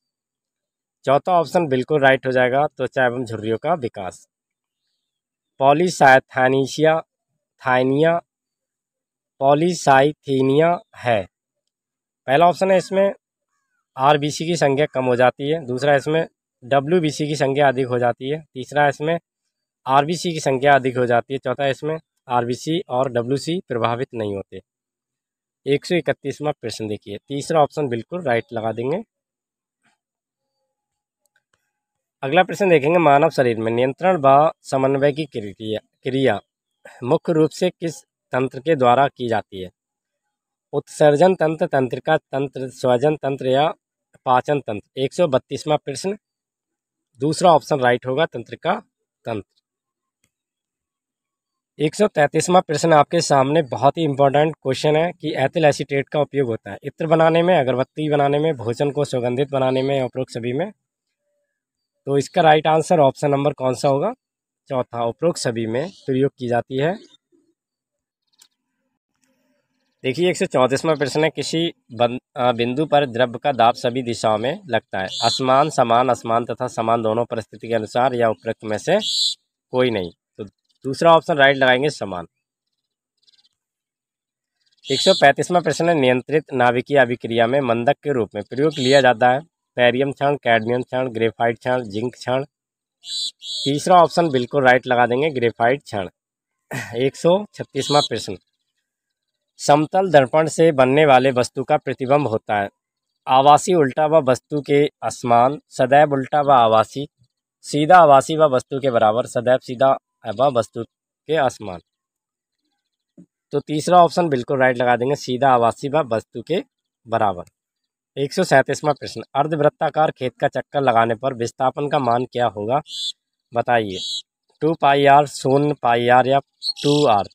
चौथा ऑप्शन बिल्कुल राइट हो जाएगा, त्वचा एवं झुर्रियों का विकास। पॉलीसाइथानीशिया, थाइनिया, पॉलीसाइथीनिया है। पहला ऑप्शन है इसमें आरबीसी की संख्या कम हो जाती है, दूसरा इसमें डब्ल्यूबीसी की संख्या अधिक हो जाती है, तीसरा इसमें आरबीसी की संख्या अधिक हो जाती है। चौथा, इसमें आरबीसी और डब्ल्यूसी प्रभावित नहीं होते। एक सौ इकतीसवा प्रश्न देखिए। तीसरा ऑप्शन बिल्कुल राइट लगा देंगे। अगला प्रश्न देखेंगे मानव शरीर में नियंत्रण व समन्वय की क्रिया क्रिया मुख्य रूप से किस तंत्र के द्वारा की जाती है? उत्सर्जन तंत्र, तंत्रिका तंत्र, स्वजन तंत्र या पाचन तंत्र। एक सौ बत्तीसवा प्रश्न। दूसरा ऑप्शन राइट होगा, तंत्रिका तंत्र। एक सौ तैंतीसवा प्रश्न आपके सामने बहुत ही इंपॉर्टेंट क्वेश्चन है कि एथिल एसीटेट का उपयोग होता है। इत्र बनाने में, अगरबत्ती बनाने में, भोजन को सुगंधित बनाने में, उपरोक्त सभी में? तो इसका राइट आंसर ऑप्शन नंबर कौन सा होगा? चौथा, उपरोक्त सभी में प्रयोग की जाती है। देखिए, एक सौ चौंतीसवा प्रश्न है, किसी बिंदु पर द्रव्य का दाब सभी दिशाओं में लगता है। असमान, समान, असमान तथा समान दोनों परिस्थिति के अनुसार या उपरोक्त में से कोई नहीं। दूसरा ऑप्शन राइट लगाएँगे समान। एक सौ पैंतीसवा प्रश्न है, नियंत्रित नाभिकीय अभिक्रिया में मंदक के रूप में प्रयोग लिया जाता है। पैरियम क्षण, कैडमियम क्षण, ग्रेफाइट क्षण, जिंक क्षण। तीसरा ऑप्शन बिल्कुल राइट लगा देंगे, ग्रेफाइट क्षण। एक सौ छत्तीसवा प्रश्न। समतल दर्पण से बनने वाले वस्तु का प्रतिबंब होता है। आवासी उल्टा व वस्तु के असमान, सदैव उल्टा व आवासी सीधा आवासी व वस्तु के बराबर, सदैव सीधा व वस्तु के आसमान। तो तीसरा ऑप्शन बिल्कुल राइट लगा देंगे, सीधा आवासी व वस्तु के बराबर। एक सौ सैंतीसवा प्रश्न, अर्धवृत्ताकार खेत का चक्कर लगाने पर विस्थापन का मान क्या होगा? बताइए। टू पाई आर, शून्य पाई आर या टू आर?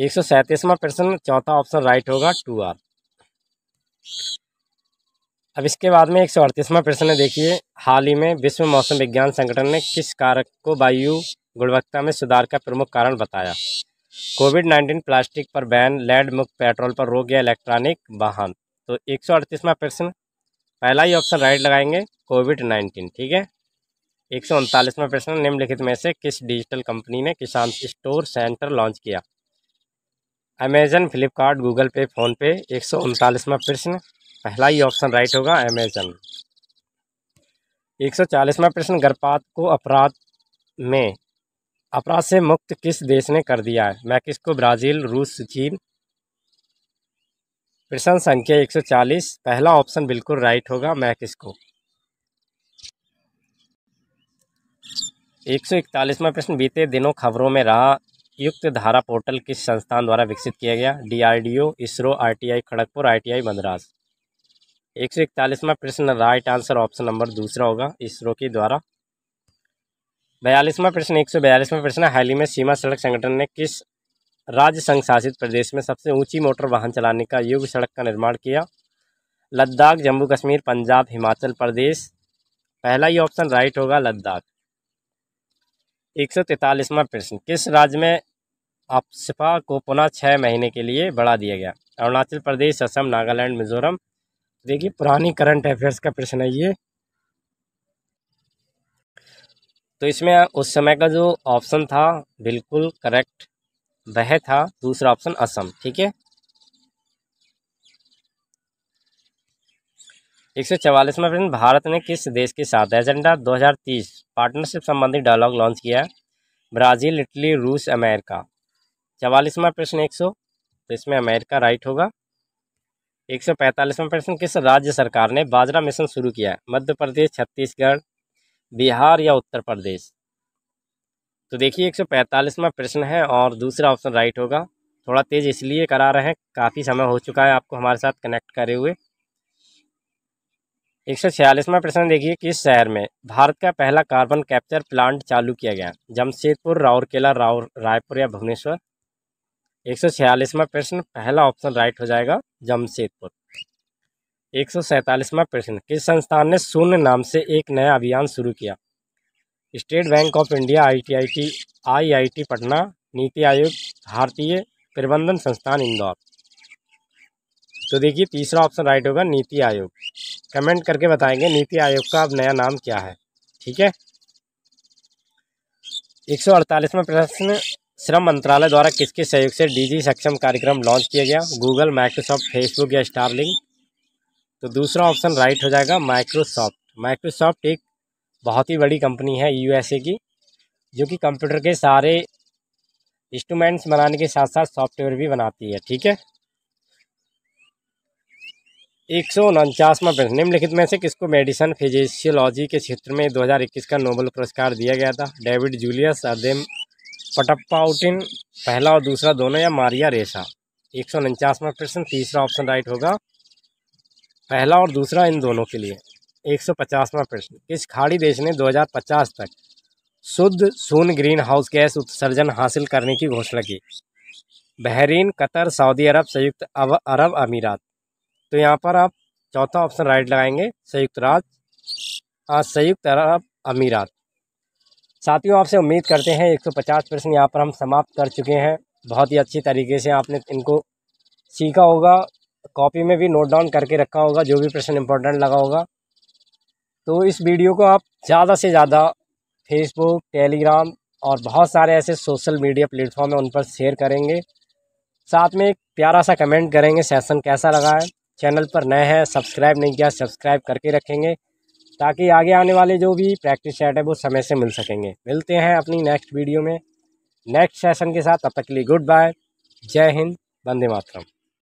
एक सौ सैंतीसवा प्रश्न, चौथा ऑप्शन राइट होगा, टू आर। अब इसके बाद में एक सौ अड़तीसवां प्रश्न देखिए, हाल ही में विश्व मौसम विज्ञान संगठन ने किस कारक को वायु गुणवत्ता में सुधार का प्रमुख कारण बताया? कोविड नाइन्टीन प्लास्टिक पर बैन, लैंड मुक्त पेट्रोल पर रोक या इलेक्ट्रॉनिक वाहन? तो एक सौ अड़तीसवां प्रश्न, पहला ही ऑप्शन राइट लगाएँगे कोविड नाइन्टीन ठीक है? एक सौ उनतालीसवा प्रश्न, निम्नलिखित में से किस डिजिटल कंपनी ने किसान स्टोर सेंटर लॉन्च किया? Amazon Flipkart Google Pay PhonePe एक सौ उनतालीसवा प्रश्न पहला ही ऑप्शन राइट होगा अमेजन एक सौ चालीसवा प्रश्न, गर्भपात को अपराध में, अपराध से मुक्त किस देश ने कर दिया है? मैक्सिको, ब्राज़ील, रूस, चीन. प्रश्न संख्या 140 पहला ऑप्शन बिल्कुल राइट होगा, मैक्सिको. एक सौ इकतालीसवां प्रश्न, बीते दिनों खबरों में रहा, युक्त धारा पोर्टल किस संस्थान द्वारा विकसित किया गया? DRDO ISRO RTI Kharagpur ITI Madras. एक सौ इकतालीसवां प्रश्न राइट आंसर ऑप्शन नंबर दूसरा होगा इसरो के द्वारा। बयालीसवां प्रश्न, एक सौ बयालीसवां प्रश्न, हाल ही में सीमा सड़क संगठन ने किस राज्य संघ शासित प्रदेश में सबसे ऊँची मोटर वाहन चलाने का युग सड़क का निर्माण किया? लद्दाख, जम्मू कश्मीर, पंजाब, हिमाचल प्रदेश। पहला ही ऑप्शन राइट होगा, लद्दाख। एक सौ तैतालीसवां प्रश्न, किस राज्य में अपसपा को पुनः छः महीने के लिए बढ़ा दिया गया? अरुणाचल प्रदेश, असम, नागालैंड, मिजोरम। देखिए, पुरानी करंट अफेयर्स का प्रश्न है ये। तो इसमें उस समय का जो ऑप्शन था, बिल्कुल करेक्ट वह था दूसरा ऑप्शन असम, ठीक है? एक सौ चवालीसवा प्रश्न भारत ने किस देश के साथ एजेंडा 2030 पार्टनरशिप संबंधी डायलॉग लॉन्च किया ब्राज़ील, इटली, रूस, अमेरिका। चवालीसवा प्रश्न एक सौ तो इसमें अमेरिका राइट होगा। एक सौ पैंतालीसवां प्रश्न, किस राज्य सरकार ने बाजरा मिशन शुरू किया है? मध्य प्रदेश, छत्तीसगढ़, बिहार या उत्तर प्रदेश? तो देखिए, एक सौ पैंतालीसवा प्रश्न है और दूसरा ऑप्शन राइट होगा। थोड़ा तेज़ इसलिए करा रहे हैं, काफ़ी समय हो चुका है आपको हमारे साथ कनेक्ट करे हुए। एक सौ छियालीसवा प्रश्न देखिए, किस शहर में भारत का पहला कार्बन कैप्चर प्लांट चालू किया गया? जमशेदपुर, राउरकेला राउर रायपुर या भुवनेश्वर? एक सौ छियालीसवा प्रश्न, पहला ऑप्शन राइट हो जाएगा। जमशेदपुर। एक सौ सैंतालीसवा प्रश्न, किस संस्थान ने शून्य नाम से एक नया अभियान शुरू किया? State Bank of India I T I T I I T Patna, NITI Aayog, भारतीय प्रबंधन संस्थान, इंदौर। तो देखिए, तीसरा ऑप्शन राइट होगा, नीति आयोग। कमेंट करके बताएँगे नीति आयोग का अब नया नाम क्या है। ठीक है? एक सौ अड़तालीसवा प्रश्न श्रम मंत्रालय द्वारा किसके सहयोग से डीजी सक्षम कार्यक्रम लॉन्च किया गया? गूगल माइक्रोसॉफ्ट फेसबुक या स्टारलिंक तो दूसरा ऑप्शन राइट हो जाएगा माइक्रोसॉफ्ट माइक्रोसॉफ्ट एक बहुत ही बड़ी कंपनी है यूएसए की, जो कि कंप्यूटर के सारे इंस्ट्रूमेंट्स बनाने के साथ साथ सॉफ्टवेयर भी बनाती है, ठीक है? एक सौ उनचासवा प्रश्न। निम्नलिखित में से किसको मेडिसन फिजिशियोलॉजी के क्षेत्र में 2021 का नोबेल पुरस्कार दिया गया था? डेविड जूलियस, अदेम पटप्पाउटिन पहला और दूसरा दोनों या मारिया रेशा एक सौ उनचासवा प्रश्न, तीसरा ऑप्शन राइट होगा। पहला और दूसरा इन दोनों के लिए। एक सौ पचासवां प्रश्न, किस खाड़ी देश ने 2050 तक शुद्ध शून्य ग्रीन हाउस गैस उत्सर्जन हासिल करने की घोषणा की? बहरीन, कतर, सऊदी अरब, संयुक्त अरब अमीरात। तो यहाँ पर आप चौथा ऑप्शन राइट लगाएँगे, संयुक्त राज्य संयुक्त अरब अमीरात। साथियों, आपसे उम्मीद करते हैं 150 प्रश्न यहाँ पर हम समाप्त कर चुके हैं। बहुत ही अच्छी तरीके से आपने इनको सीखा होगा, कॉपी में भी नोट डाउन करके रखा होगा, जो भी प्रश्न इंपॉर्टेंट लगा होगा। तो इस वीडियो को आप ज़्यादा से ज़्यादा फेसबुक टेलीग्राम और बहुत सारे ऐसे सोशल मीडिया प्लेटफॉर्म है, उन पर शेयर करेंगे। साथ में एक प्यारा सा कमेंट करेंगे सेशन कैसा लगा है? चैनल पर नए हैं सब्सक्राइब नहीं किया सब्सक्राइब करके रखेंगे। ताकि आगे आने वाले जो भी प्रैक्टिस सेट है, वो समय से मिल सकेंगे। मिलते हैं अपनी नेक्स्ट वीडियो में। नेक्स्ट सेशन के साथ, तब तक के लिए गुड बाय जय हिंद, वंदे मातरम।